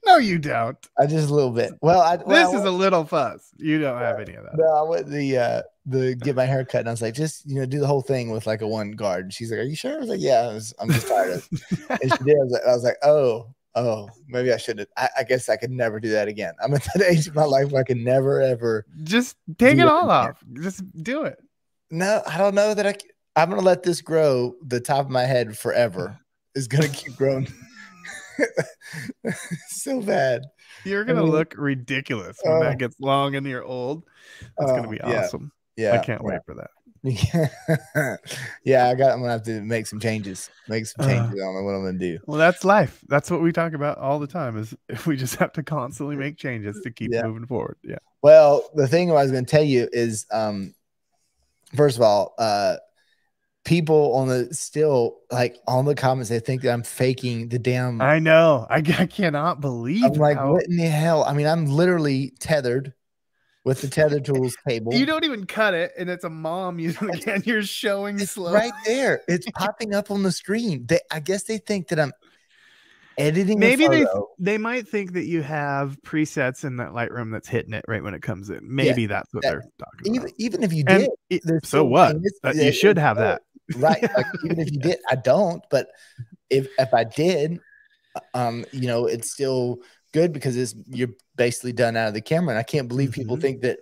No, you don't. I just a little bit. Well, I, well, this I is a little fuzz. You don't have any of that. No, I went the uh the get my hair cut, and I was like, just you know, do the whole thing with like a one guard. She's like, "Are you sure?" I was like, "Yeah." I was, I'm just tired of. It. <laughs> and she did. I was, like, I was like, "Oh, oh, maybe I shouldn't. I, I, guess I could never do that again. I'm at that <laughs> age of my life where I can never ever just take it all off. Just do it. No, I don't know that I. I'm gonna let this grow the top of my head forever. Is gonna keep growing <laughs> so bad. You're gonna I mean, look ridiculous when uh, that gets long and you're old. It's uh, gonna be awesome. Yeah, yeah I can't yeah. wait for that. Yeah, <laughs> yeah. I got. I'm gonna have to make some changes. Make some changes. Uh, on what I'm gonna do. Well, that's life. That's what we talk about all the time. Is <laughs> if we just have to constantly make changes to keep yeah. moving forward. Yeah. Well, the thing I was gonna tell you is, um, first of all, uh, people on the still like on the comments they think that i'm faking the damn i know. I, I cannot believe i'm like how... what in the hell? I mean i'm literally tethered with the tether tools cable you don't even cut it and it's a mom using <laughs> again you're showing it's slow. right there. It's <laughs> popping up on the screen. They i guess they think that i'm editing maybe they they might think that you have presets in that lightroom that's hitting it right when it comes in. Maybe yeah, that's what that, they're talking even, about. even if you did it, so what? Uh, you should have that right <laughs> like even if you did i don't but if if i did um you know it's still good because it's you're basically done out of the camera and i can't believe people mm-hmm. think that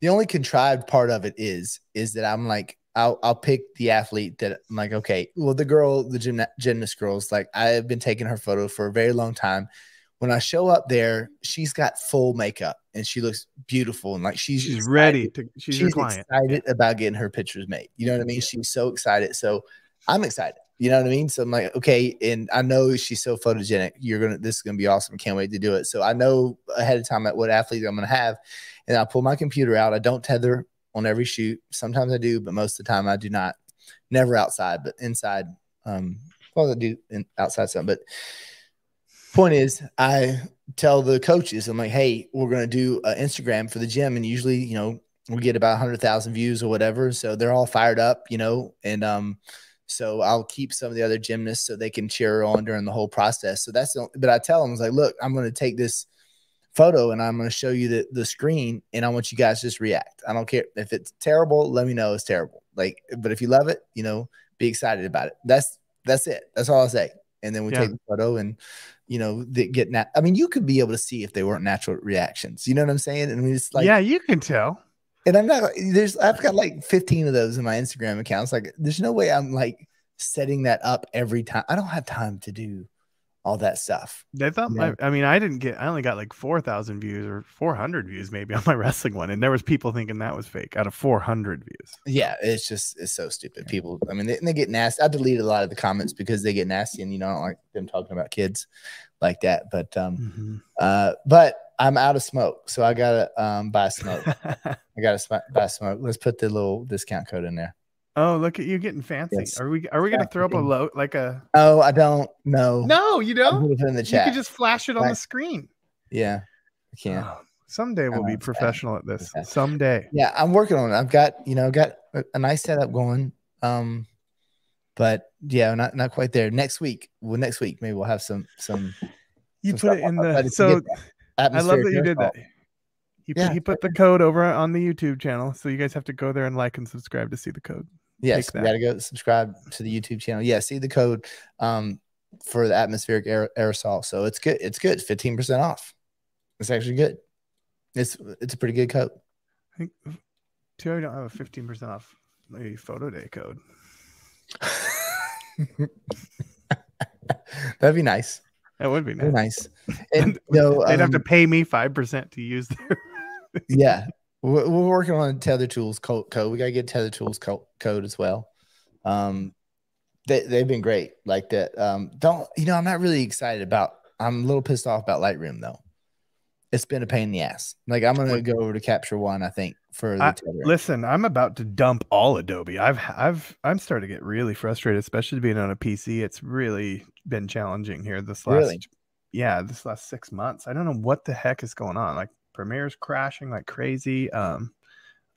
the only contrived part of it is is that i'm like I'll I'll pick the athlete that I'm like, okay, well, the girl, the gym, gymnast girls, like I've been taking her photo for a very long time. When I show up there, she's got full makeup and she looks beautiful and like she's, she's ready to she's, she's excited about getting her pictures made. You know what I mean? She's so excited. So I'm excited. You know what I mean? So I'm like, okay, and I know she's so photogenic. You're gonna this is gonna be awesome. Can't wait to do it. So I know ahead of time at what athlete I'm gonna have, and I pull my computer out. I don't tether on every shoot. Sometimes I do, but most of the time I do not. Never outside, but inside. Um, well, I do in, outside some, but point is, I tell the coaches, I'm like, hey, we're going to do an Instagram for the gym. And usually, you know, we get about 100,000 views or whatever. So they're all fired up, you know, and, um, so I'll keep some of the other gymnasts so they can cheer on during the whole process. So that's, the, but I tell them, I was like, look, I'm going to take this photo and I'm going to show you the, the screen and I want you guys just react. I don't care if it's terrible, let me know it's terrible. Like, but if you love it, you know, be excited about it. That's, that's it. That's all I'll say. And then we yeah. take the photo and, you know, they get nat- I mean, you could be able to see if they weren't natural reactions. You know what I'm saying? And it's like, yeah, you can tell. And I'm not, there's, I've got like 15 of those in my Instagram accounts. Like, there's no way I'm like setting that up every time. I don't have time to do all that stuff. They thought, yeah. I, I, mean, I didn't get, I only got like 4,000 views or 400 views maybe on my <laughs> wrestling one. And there was people thinking that was fake out of 400 views. Yeah. It's just, it's so stupid. People, I mean, they, they get nasty. I deleted a lot of the comments because they get nasty and, you know, I don't like them talking about kids like that. But, um, mm-hmm. uh, but I'm out of smoke. So I got to, um, buy smoke. <laughs> I got to buy smoke. Let's put the little discount code in there. Oh, look at you getting fancy. Yes. Are we are we gonna throw up a low like a Oh, I don't know. No, you don't. Put it in the chat. You can just flash it on the screen. Yeah. I can't. Oh, someday we'll be professional at this. Someday. Yeah, I'm working on it. I've got, you know, got a, a nice setup going. Um, but yeah, not not quite there. Next week, well, next week maybe we'll have some some. You some put it in the so. I love that you did that. He, yeah. put, he put the code over on the YouTube channel, so you guys have to go there and like and subscribe to see the code. Yes, you got to go subscribe to the YouTube channel. Yeah, see the code um, for the atmospheric aer- aerosol. So it's good. It's good. Fifteen percent off. It's actually good. It's it's a pretty good coat. I think. I don't have a fifteen percent off the PhotoDay code. <laughs> That'd be nice. That would be nice. nice. And you <laughs> know, they'd um, have to um, pay me five percent to use their. <laughs> yeah, we're, we're, working on Tether Tools code. code. We gotta get Tether Tools code, code as well. Um, they they've been great like that. Um, don't you know? I'm not really excited about. I'm a little pissed off about Lightroom though. It's been a pain in the ass. Like I'm gonna go over to Capture One. I think for the I, listen. I'm about to dump all Adobe. I've I've I'm starting to get really frustrated, especially being on a PC. It's really been challenging here this last. Really? Yeah, this last six months. I don't know what the heck is going on. Like Premiere's crashing like crazy. Um,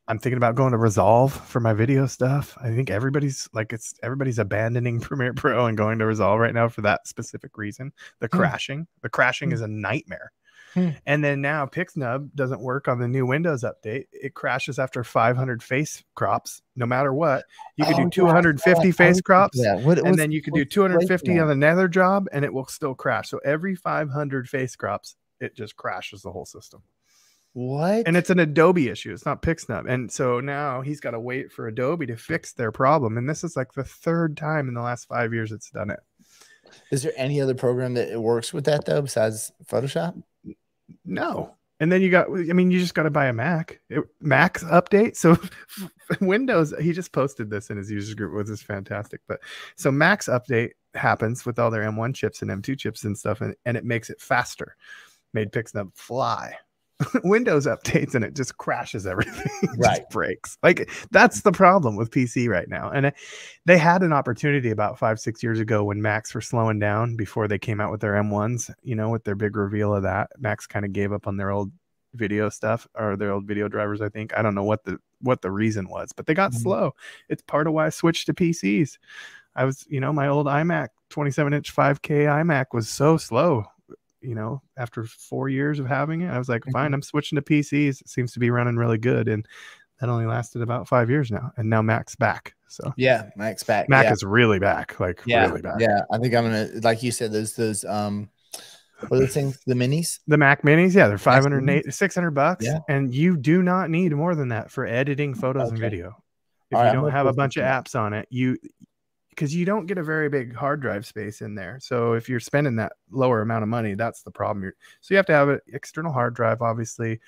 I'm thinking about going to Resolve for my video stuff. I think everybody's like it's everybody's abandoning <laughs> Premiere Pro and going to Resolve right now for that specific reason. The hmm. crashing, the crashing hmm. is a nightmare. Hmm. And then now Pixnub doesn't work on the new Windows update. It crashes after 500 face crops, no matter what. You could oh, do 250 yeah. face crops, yeah. What, and then you could do 250 on another job, and it will still crash. So every 500 face crops, it just crashes the whole system. What? And it's an Adobe issue. It's not Pixnub. And so now he's got to wait for Adobe to fix their problem. And this is like the third time in the last five years it's done it. Is there any other program that works with that though besides Photoshop? No. And then you got, I mean, you just got to buy a Mac. It, Mac's update. So <laughs> Windows, he just posted this in his user group, which is fantastic. But so Mac's update happens with all their M1 chips and M2 chips and stuff, and, and it makes it faster. Made Pixnub fly. <laughs> Windows updates and it just crashes everything. <laughs> right. breaks. Like that's the problem with PC right now. And they had an opportunity about five, six years ago when Macs were slowing down before they came out with their M1s, you know, with their big reveal of that. Macs kind of gave up on their old video stuff or their old video drivers, I think. I don't know what the what the reason was, but they got mm-hmm. slow. It's part of why I switched to PCs. I was, you know, my old iMac 27 inch 5K iMac was so slow you know, after four years of having it, I was like, mm-hmm. fine, I'm switching to PCs. It seems to be running really good. And that only lasted about five years now. And now Mac's back. So yeah, Mac's back. Mac yeah. is really back. Like yeah, really back. Yeah. I think I'm gonna like you said, those those um what are the things? The minis? The Mac minis, yeah, they're 508 600 bucks. Yeah. And you do not need more than that for editing photos okay. and video. If All you right, don't have a bunch of apps on it, you because you don't get a very big hard drive space in there. So if you're spending that lower amount of money, that's the problem. You're, so you have to have an external hard drive, obviously,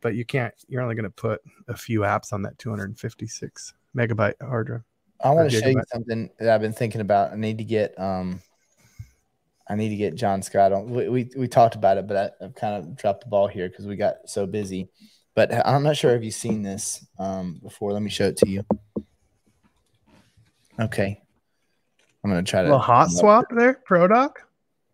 but you can't. You're only going to put a few apps on that 256 megabyte hard drive. I want to show you something that I've been thinking about. I need to get um, I need to get John Scott on. We we, we talked about it, but I, have kind of dropped the ball here because we got so busy. But I'm not sure if you've seen this um, before. Let me show it to you. Okay, I'm gonna try to. A hot swap there, PRO-DOCK,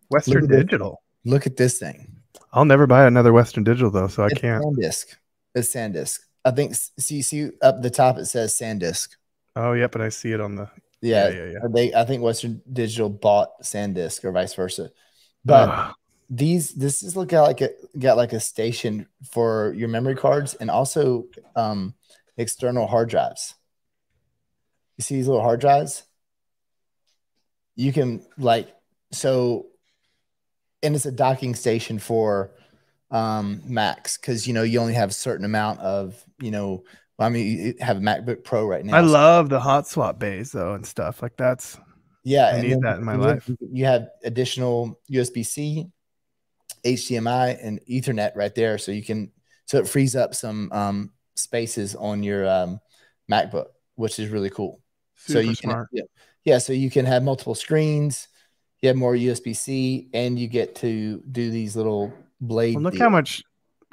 Western look Digital. This, look at this thing. I'll never buy another Western Digital though, so it's I can't. SanDisk. It's SanDisk. I think. See, see up the top it says SanDisk. Oh, yep, and I see it on the. Yeah, yeah, yeah. yeah. They, I think Western Digital bought SanDisk or vice versa, but. Ugh. These this is look like it got like a station for your memory cards and also um, external hard drives. You see these little hard drives? You can like so and it's a docking station for um macs because you know you only have a certain amount of you know i mean you have a macbook pro right now i so. love the hot swap bays though and stuff like that's yeah i need that in my life you have additional usb-c hdmi and ethernet right there so you can so it frees up some um spaces on your um macbook which is really cool Super so you smart. can yeah, yeah, so you can have multiple screens, you have more USB C, and you get to do these little blade. Well, look deals. how much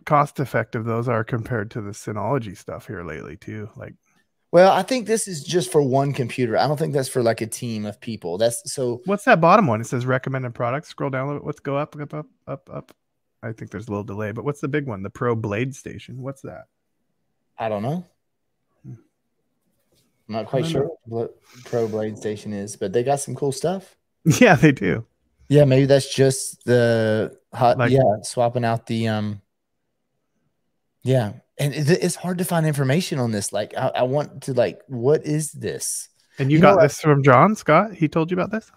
cost effective those are compared to the Synology stuff here lately, too. Like, well, I think this is just for one computer. I don't think that's for like a team of people. That's so. What's that bottom one? It says recommended products. Scroll down a little bit. Let's go up, up, up, up, up. I think there's a little delay, but what's the big one? The Pro Blade Station. What's that? I don't know. I'm not quite sure know. what Pro Blade Station is, but they got some cool stuff. <laughs> Yeah, they do. Yeah, maybe that's just the hot. Like, yeah, swapping out the um. Yeah, and it's hard to find information on this. Like, I, I want to like, what is this? And you, you got this from John Scott. He told you about this.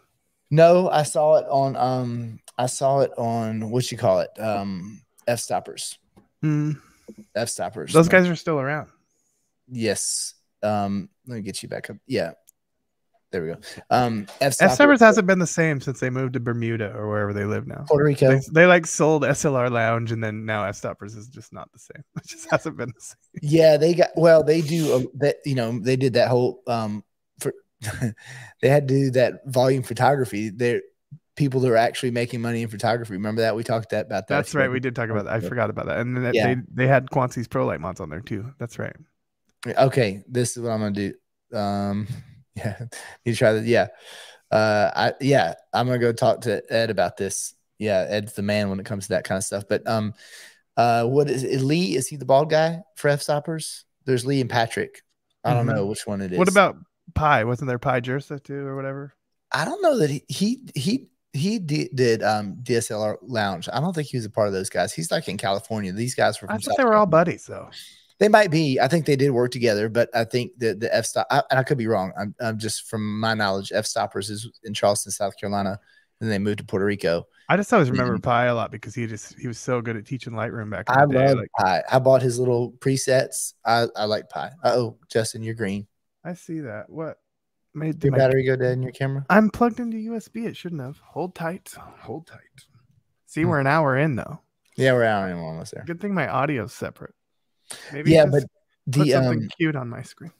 No, I saw it on um, I saw it on what you call it um, Fstoppers. Mm. Fstoppers. Those guys are still around. Yes. Um, let me get you back up. Yeah. There we go. Um, Fstoppers hasn't been the same since they moved to Bermuda or wherever they live now. Puerto Rico. They, they like sold SLR Lounge, and then now Fstoppers is just not the same. <laughs> It just hasn't been the same. Yeah, they got well. They do uh, that. You know, they did that whole um for. <laughs> they had to do that volume photography. They're people that are actually making money in photography. Remember that we talked that about that. That's right. We did talk about that. I forgot about that. And then yeah. they they had Quansi's Pro Light mods on there too. That's right. Okay, this is what I'm gonna do. Um, <laughs> yeah, <laughs> you try that. Yeah, uh, I yeah, I'm gonna go talk to Ed about this. Yeah, Ed's the man when it comes to that kind of stuff. But um, uh, what is it, Lee? Is he the bald guy for Fstoppers? There's Lee and Patrick. I don't mm-hmm. know which one it is. What about Pye? Wasn't there Pye Jirsa too, or whatever? I don't know that he he he he did, did um DSLR Lounge. I don't think he was a part of those guys. He's like in California. These guys were. I thought South they were all buddies though. They might be. I think they did work together, but I think that the F stop, I, and I could be wrong. I'm, I'm, just from my knowledge, Fstoppers is in Charleston, South Carolina, and they moved to Puerto Rico. I just always remember Pye a lot because he just he was so good at teaching Lightroom back. I love like, Pye. I bought his little presets. I I like Pye. oh, Justin, you're green. I see that. What made your battery go dead in your camera? I'm plugged into USB. It shouldn't have. Hold tight. Hold tight. See, hmm. we're an hour in though. Yeah, we're out in almost there. Good thing my audio's separate. Maybe yeah, but the put something um, cute on my screen.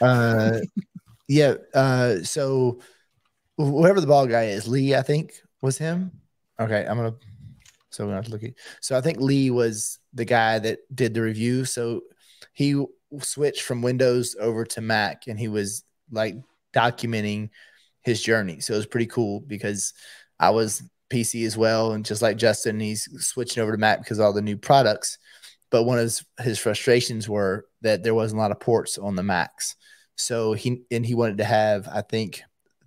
Uh, <laughs> yeah. Uh, so whoever the ball guy is, Lee, I think was him. Okay, I'm gonna. So we have to look at. So I think Lee was the guy that did the review. So he switched from Windows over to Mac, and he was like documenting his journey. So it was pretty cool because I was PC as well, and just like Justin, he's switching over to Mac because all the new products. But one of his, his frustrations were that there wasn't a lot of ports on the Macs. So he and he wanted to have, I think,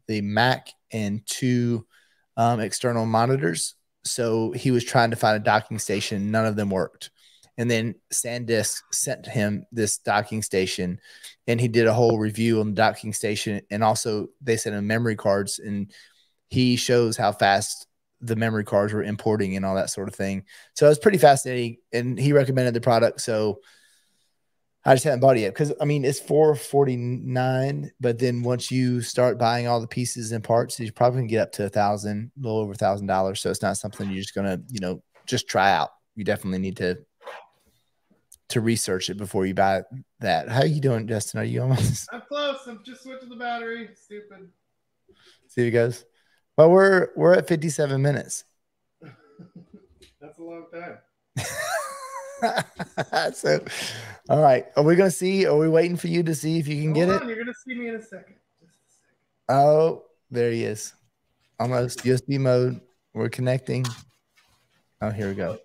the Mac and two um, external monitors. So he was trying to find a docking station. None of them worked. And then SanDisk sent him this docking station, and he did a whole review on the docking station. And also, they sent him memory cards, and he shows how fast the memory cards were importing and all that sort of thing. So it was pretty fascinating. And he recommended the product. So I just haven't bought it yet because I mean it's four forty nine, but then once you start buying all the pieces and parts, you probably can get up to a thousand, a little over a thousand dollars. So it's not something you're just gonna, you know, just try out. You definitely need to to research it before you buy that. How are you doing, Justin? Are you almost? I'm close. I'm just switching the battery. Stupid. See how it goes. Well, we're we're at 57 minutes. That's a long time. <laughs> so, all right. Are we gonna see? Are we waiting for you to see if you can Hold get on, it? You're gonna see me in a second. Just a second. Oh, there he is. Almost USB mode. We're connecting. Oh, here we go.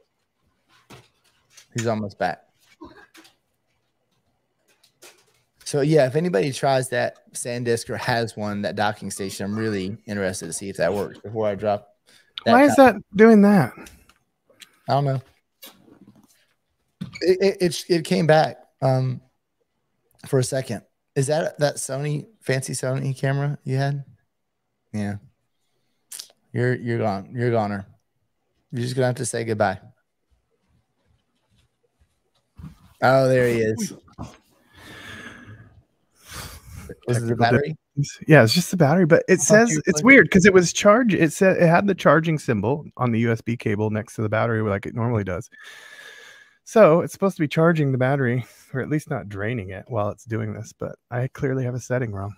He's almost back. So yeah, if anybody tries that SanDisk or has one that docking station, I'm really interested to see if that works before I drop. Why is that doing that? I don't know. It, it, it it came back um for a second. Is that that Sony fancy Sony camera you had? Yeah. You're you're gone. You're goner. You're just gonna have to say goodbye. Oh, there he is. Was it the battery? Yeah, it's just the battery, but it says it's weird because it was charged. It said it had the charging symbol on the USB cable next to the battery, like it normally does. So it's supposed to be charging the battery, or at least not draining it while it's doing this. But I clearly have a setting wrong.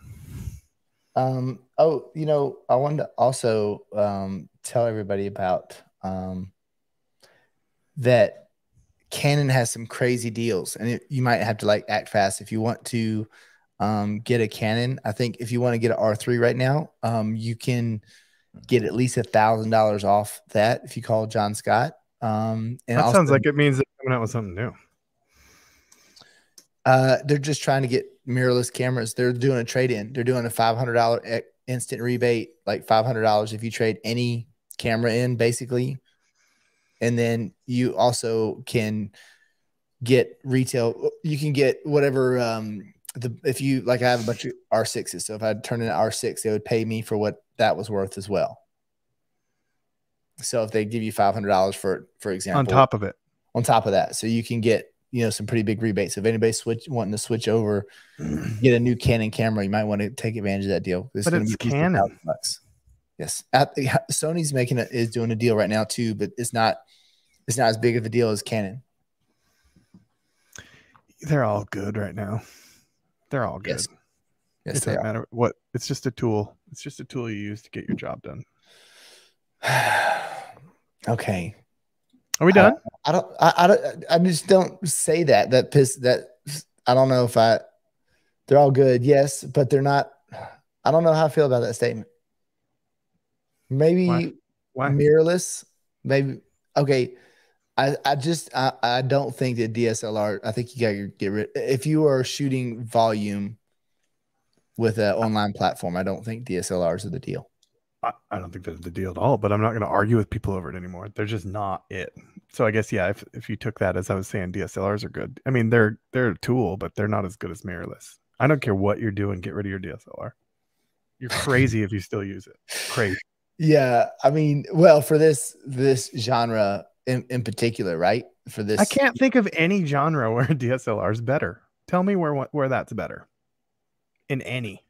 Um. Oh, you know, I wanted to also um, tell everybody about um, that Canon has some crazy deals, and it, you might have to like act fast if you want to um, get a Canon. I think if you want to get an R3 right now, um, you can get at least a thousand dollars off that if you call John Scott. Um, and that also, sounds like it means they're coming out with something new. Uh, they're just trying to get mirrorless cameras. They're doing a trade in. They're doing a five hundred dollar instant rebate, like five hundred dollars if you trade any camera in, basically. And then you also can get retail. You can get whatever um, the if you like I have a bunch of R6s, so if I turn in an R6, they would pay me for what that was worth as well. So if they give you five hundred dollars for for example, on top of it, on top of that. So you can get you know some pretty big rebates. If anybody's switch wanting to switch over, <clears throat> get a new Canon camera, you might want to take advantage of that deal. It's but it's Canon. Yes, uh, At, Sony's making it is doing a deal right now too, but it's not it's not as big of a deal as Canon. They're all good right now. They're all good. Yes, yes it doesn't matter what. It's just a tool. It's just a tool you use to get your job done. <sighs> okay. Are we done? I, I don't. I, I don't. I just don't say that. That piss. That I don't know if I. They're all good, yes, but they're not. I don't know how I feel about that statement. Maybe Why? Why? mirrorless. Maybe okay. I, I just I, I don't think that DSLR. I think you got to get rid. If you are shooting volume with an online platform, I don't think DSLRs are the deal. I, I don't think that's the deal at all. But I'm not going to argue with people over it anymore. They're just not it. So I guess yeah. If if you took that as I was saying, DSLRs are good. I mean they're they're a tool, but they're not as good as mirrorless. I don't care what you're doing. Get rid of your DSLR. You're <laughs> crazy if you still use it. Crazy. Yeah, I mean, well, for this this genre in, in particular, right? For this, I can't think of any genre <laughs> where DSLR is better. Tell me where where that's better. In any,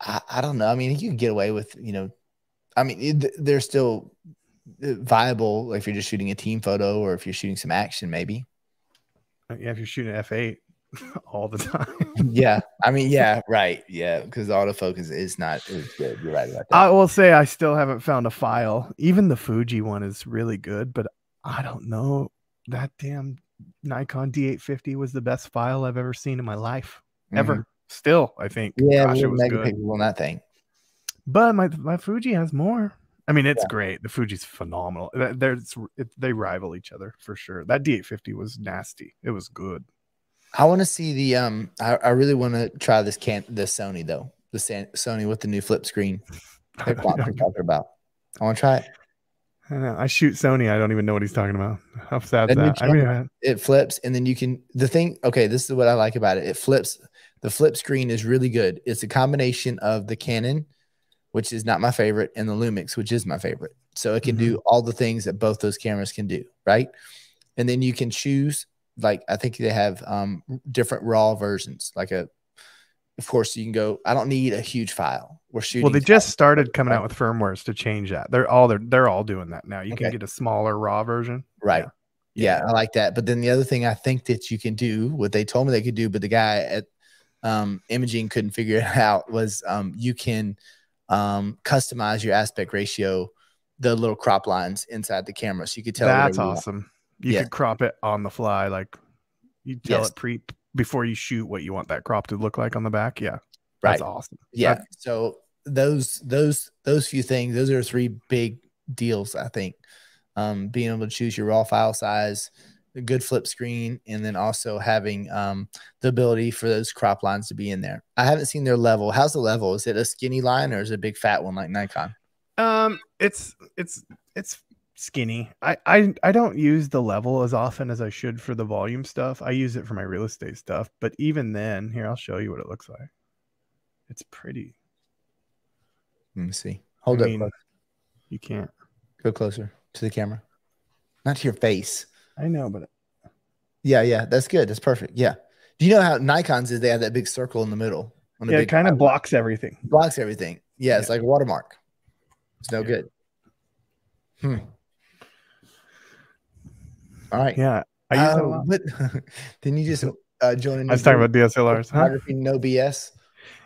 I, I don't know. I mean, you can get away with you know, I mean, it, they're still uh, viable. Like if you're just shooting a team photo or if you're shooting some action, maybe. Uh, yeah, if you're shooting F eight <laughs> all the time. <laughs> yeah, I mean, yeah, right, yeah, because autofocus is not is good. You're right about that. I will say I still haven't found a file. Even the Fuji one is really good, but I don't know. That damn Nikon D850 was the best file I've ever seen in my life, ever. Mm-hmm. Still, I think. Yeah, Gosh, it was good. on that thing. But my my Fuji has more. I mean, it's yeah. great. The Fuji's phenomenal. There's it, they rival each other for sure. That D850 was nasty. It was good. I want to see the um. I, I really want to try this can this Sony though. The San, Sony with the new flip screen. <laughs> They're <laughs> talking about. I want to try it. I, know. I shoot Sony. I don't even know what he's talking about. How sad that? I mean, it flips, and then you can. The thing. Okay, this is what I like about it. It flips. The flip screen is really good. It's a combination of the Canon, which is not my favorite, and the Lumix, which is my favorite. So it can mm-hmm. do all the things that both those cameras can do, right? And then you can choose. Like I think they have um, different RAW versions, like a of course you can go i don't need a huge file we're shooting well they just started coming out with firmwares to change that they're all they're, they're all doing that now you okay. can get a smaller raw version right yeah. yeah. i like that but then the other thing i think that you can do what they told me they could do but the guy at um, imaging couldn't figure it <laughs> out was um, you can um, customize your aspect ratio the little crop lines inside the camera so you could tell that's awesome you yeah. could crop it on the fly like you tell yes. it pre before you shoot what you want that crop to look like on the back. Yeah. That's right. awesome. Yeah. That's- so those those those few things, those are three big deals, I think. Um, being able to choose your raw file size, a good flip screen, and then also having um, the ability for those crop lines to be in there. I haven't seen their level. How's the level? Is it a skinny line or is it a big fat one like Nikon? Um, it's it's it's skinny. I, I I don't use the level as often as I should for the volume stuff. I use it for my real estate stuff, but even then, here I'll show you what it looks like. It's pretty. Let me see. Hold I up. you can't go closer to the camera, not to your face. I know, but yeah, yeah, that's good. That's perfect. Yeah. Do you know how Nikon's is? They have that big circle in the middle. yeah, it kind of blocks everything. Blocks everything. Yeah, yeah, it's like a watermark. It's no yeah. good. Hmm. All right. Yeah. Um, but <laughs> then you just <laughs> uh, join in. I was talking about DSLRs. Huh? No BS.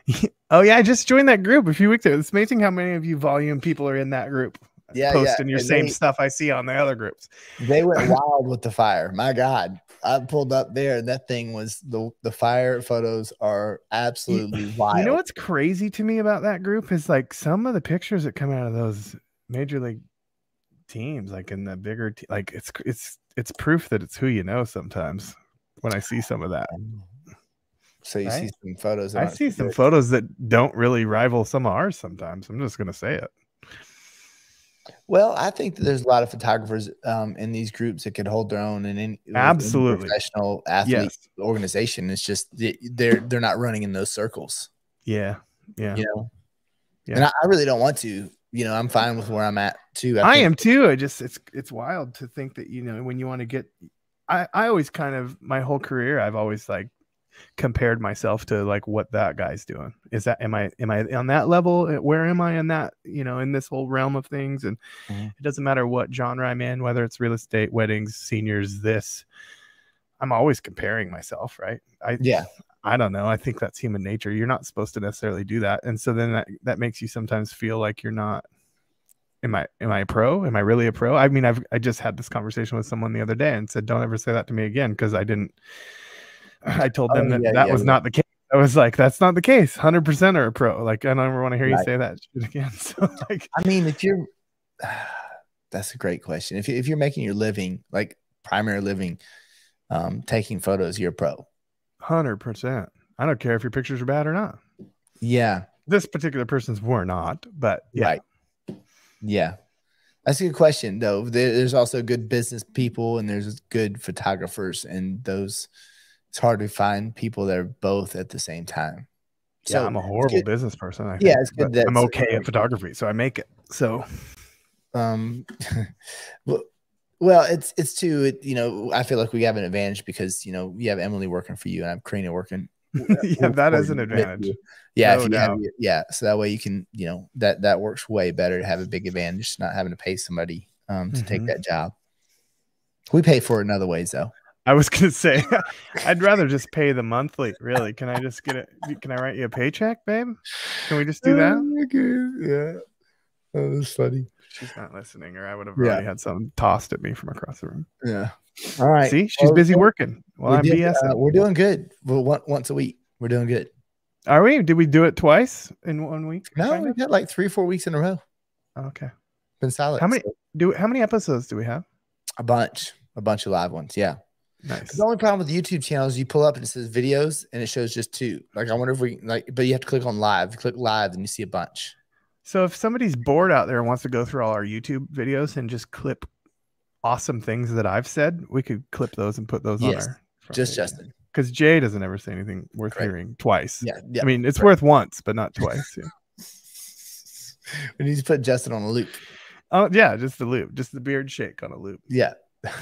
<laughs> oh yeah, I just joined that group a few weeks ago. It's amazing how many of you volume people are in that group. Yeah, posting yeah. your and same they, stuff I see on the other groups. They went wild with the fire. My God, I pulled up there, and that thing was the the fire photos are absolutely wild. You know what's crazy to me about that group is like some of the pictures that come out of those major league teams, like in the bigger, te- like it's it's it's proof that it's who you know. Sometimes when I see some of that, so you right? see some photos. I see some photos that don't really rival some of ours. Sometimes I'm just gonna say it. Well, I think that there's a lot of photographers um, in these groups that could hold their own in any absolutely professional athlete yes. organization. It's just they're they're not running in those circles. Yeah, yeah, you know. Yeah. And I, I really don't want to you know, I'm fine with where I'm at too. I, I am too. I just it's it's wild to think that you know when you want to get I, I always kind of my whole career I've always like compared myself to like what that guy's doing. Is that am I am I on that level? Where am I in that, you know, in this whole realm of things? And mm-hmm. it doesn't matter what genre I'm in, whether it's real estate, weddings, seniors, this. I'm always comparing myself, right? I yeah. I don't know. I think that's human nature. You're not supposed to necessarily do that. And so then that, that makes you sometimes feel like you're not am I am I a pro? Am I really a pro? I mean, I've I just had this conversation with someone the other day and said, "Don't ever say that to me again," because I didn't. <sighs> I told them oh, that yeah, that yeah, was yeah. not the case. I was like, "That's not the case. Hundred percent are a pro." Like, I don't ever want to hear right. you say that shit again. <laughs> So, like, I mean, if you're, <sighs> that's a great question. If you, if you're making your living, like primary living, um, taking photos, you're a pro. Hundred percent. I don't care if your pictures are bad or not. Yeah. This particular person's were not, but yeah. Right. Yeah. That's a good question, though. There's also good business people and there's good photographers, and those it's hard to find people that are both at the same time. So yeah, I'm a horrible business person. I yeah, it's good. That I'm okay at photography, so I make it. So, um, <laughs> well, well, it's it's too. It, you know, I feel like we have an advantage because you know you have Emily working for you and I have Karina working <laughs> yeah, that is an advantage. Yeah, no have, yeah. So that way you can, you know, that that works way better to have a big advantage, not having to pay somebody um, to mm-hmm. take that job. We pay for it in other ways, though. I was gonna say, <laughs> I'd rather just pay the monthly. Really, can I just get it? Can I write you a paycheck, babe? Can we just do that? Oh, yeah, that was funny. She's not listening, or I would have yeah. already had something tossed at me from across the room. Yeah. All right. See, she's well, busy working while I'm did, BSing. Uh, we're doing good. Well, one, once a week, we're doing good. Are we? Did we do it twice in one week? No, we've got like three, four weeks in a row. Okay. Been solid. How many so. do? How many episodes do we have? A bunch. A bunch of live ones. Yeah. Nice. The only problem with the YouTube channel is you pull up and it says videos and it shows just two. Like I wonder if we like, but you have to click on live. You click live and you see a bunch. So if somebody's bored out there and wants to go through all our YouTube videos and just clip awesome things that I've said, we could clip those and put those yes, on our. Just Justin. Because Jay doesn't ever say anything worth right. hearing twice. Yeah, yeah. I mean, it's right. worth once, but not twice. Yeah. <laughs> we need to put Justin on a loop. Oh yeah, just the loop, just the beard shake on a loop. Yeah. <laughs>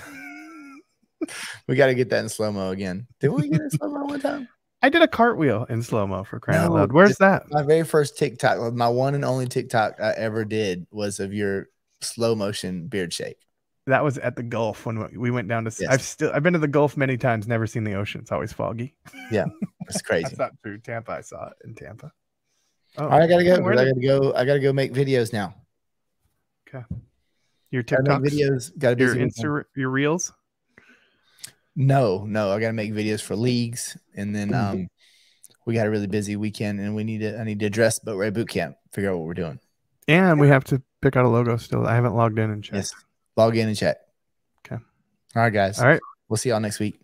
we got to get that in slow mo again. Did we get it in slow mo one time? I did a cartwheel in slow mo for crying no, out loud. Where's that? My very first TikTok, my one and only TikTok I ever did was of your slow motion beard shake. That was at the Gulf when we went down to. Yes. I've still I've been to the Gulf many times, never seen the ocean. It's always foggy. Yeah, it's <laughs> crazy. That's not true. Tampa, I saw it in Tampa. Oh, I gotta go. I gotta go. I gotta go make videos now. Okay. Your TikTok videos. Got to be your Insta, your reels. No, no, I got to make videos for leagues, and then um, we got a really busy weekend, and we need to. I need to address Boat Ray Boot Camp. Figure out what we're doing. And we have to pick out a logo still. I haven't logged in and checked. Yes, log in and check. Okay. All right, guys. All right. We'll see y'all next week.